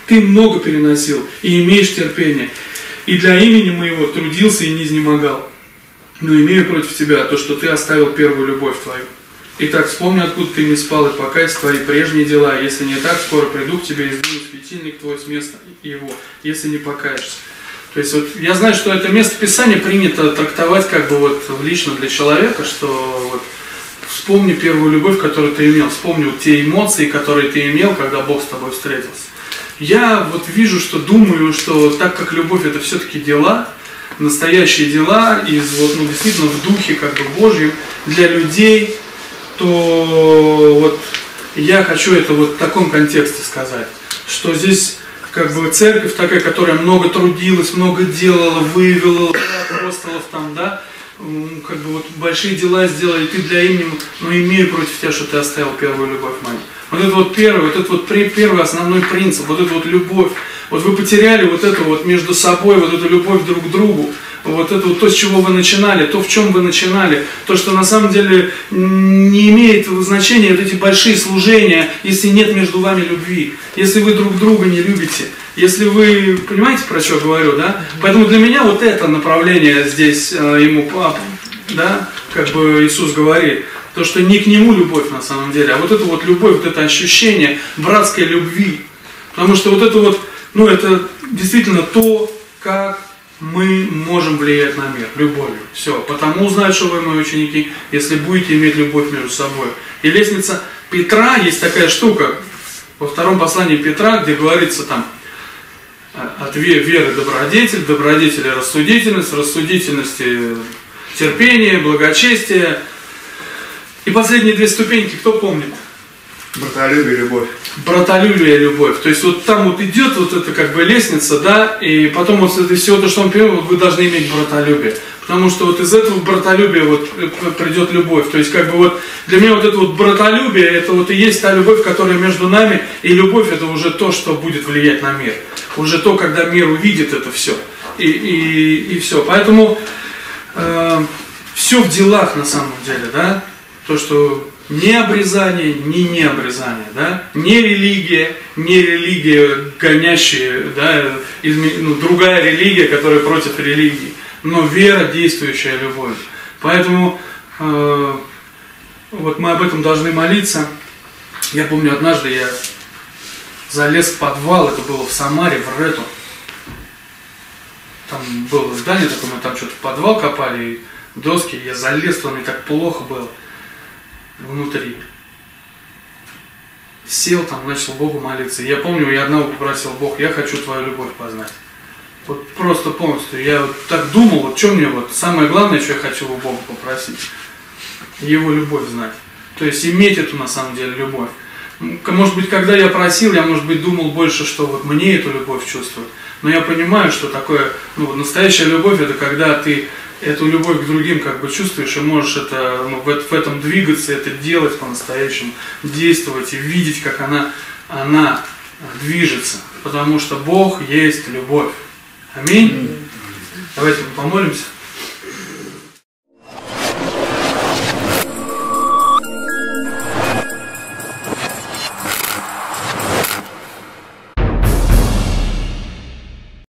Ты много переносил, и имеешь терпение, и для имени моего трудился и не изнемогал. Но имею против тебя то, что ты оставил первую любовь твою. Итак, вспомни, откуда ты не спал, и покайся твои прежние дела. Если не так, скоро приду к тебе и сдвину светильник твой с места его, если не покаешься. То есть вот я знаю, что это место Писания принято трактовать как бы вот лично для человека, что вот вспомни первую любовь, которую ты имел, вспомни вот те эмоции, которые ты имел, когда Бог с тобой встретился. Я вот вижу, что думаю, что так как любовь это все-таки дела, настоящие дела, из вот, ну, действительно в духе как бы Божьем, для людей, то вот я хочу это вот в таком контексте сказать, что здесь как бы церковь такая, которая много трудилась, много делала, вывела апостолов там, да, как бы вот большие дела сделали, ты для имени, но имею против тебя, что ты оставил первую любовь мою. Вот это вот первый, вот это вот первый основной принцип, вот это вот любовь. Вот вы потеряли вот это вот между собой, вот эту любовь друг к другу вот это вот то, с чего вы начинали, то, в чем вы начинали, то, что на самом деле не имеет значения вот эти большие служения, если нет между вами любви, если вы друг друга не любите, если вы понимаете, про что говорю, да? Поэтому для меня вот это направление здесь э, ему, да, как бы Иисус говорит, то, что не к нему любовь на самом деле, а вот это вот любовь, вот это ощущение братской любви. Потому что вот это вот, ну это действительно то, как мы можем влиять на мир любовью. Все. Потому узнать, что вы мои ученики, если будете иметь любовь между собой. И лестница Петра, есть такая штука, во втором послании Петра, где говорится там, э, от веры добродетель, добродетели рассудительность, рассудительности терпение, благочестие. И последние две ступеньки, кто помнит? Братолюбие, любовь. Братолюбие, любовь. То есть вот там вот идет вот эта как бы лестница, да, и потом вот из всего то, что он пьет, вот вы должны иметь братолюбие. Потому что вот из этого братолюбия вот э, придет любовь. То есть как бы вот для меня вот это вот братолюбие, это вот и есть та любовь, которая между нами, и любовь это уже то, что будет влиять на мир. Уже то, когда мир увидит это все. И, и, и все. Поэтому э, все в делах на самом деле, да. То, что не обрезание, не необрезание, да, не религия, не религия гонящая, да, изме, ну, другая религия, которая против религии, но вера, действующая любовь. Поэтому э, вот мы об этом должны молиться. Я помню, однажды я залез в подвал, это было в Самаре, в Рету. Там было здание такое, мы там что-то подвал копали, доски, я залез, там мне так плохо было внутри. Сел там, начал Богу молиться. Я помню, я одного попросил, Бог, я хочу твою любовь познать. Вот просто полностью. Я вот так думал, вот что мне вот, самое главное, что я хочу у Бога попросить. Его любовь знать. То есть иметь эту на самом деле любовь. Может быть, когда я просил, я, может быть, думал больше, что вот мне эту любовь чувствуют. Но я понимаю, что такое, ну, настоящая любовь, это когда ты эту любовь к другим как бы чувствуешь и можешь это, ну, в, в этом двигаться, это делать по-настоящему, действовать и видеть, как она, она движется. Потому что Бог есть любовь. Аминь. Давайте мы помолимся.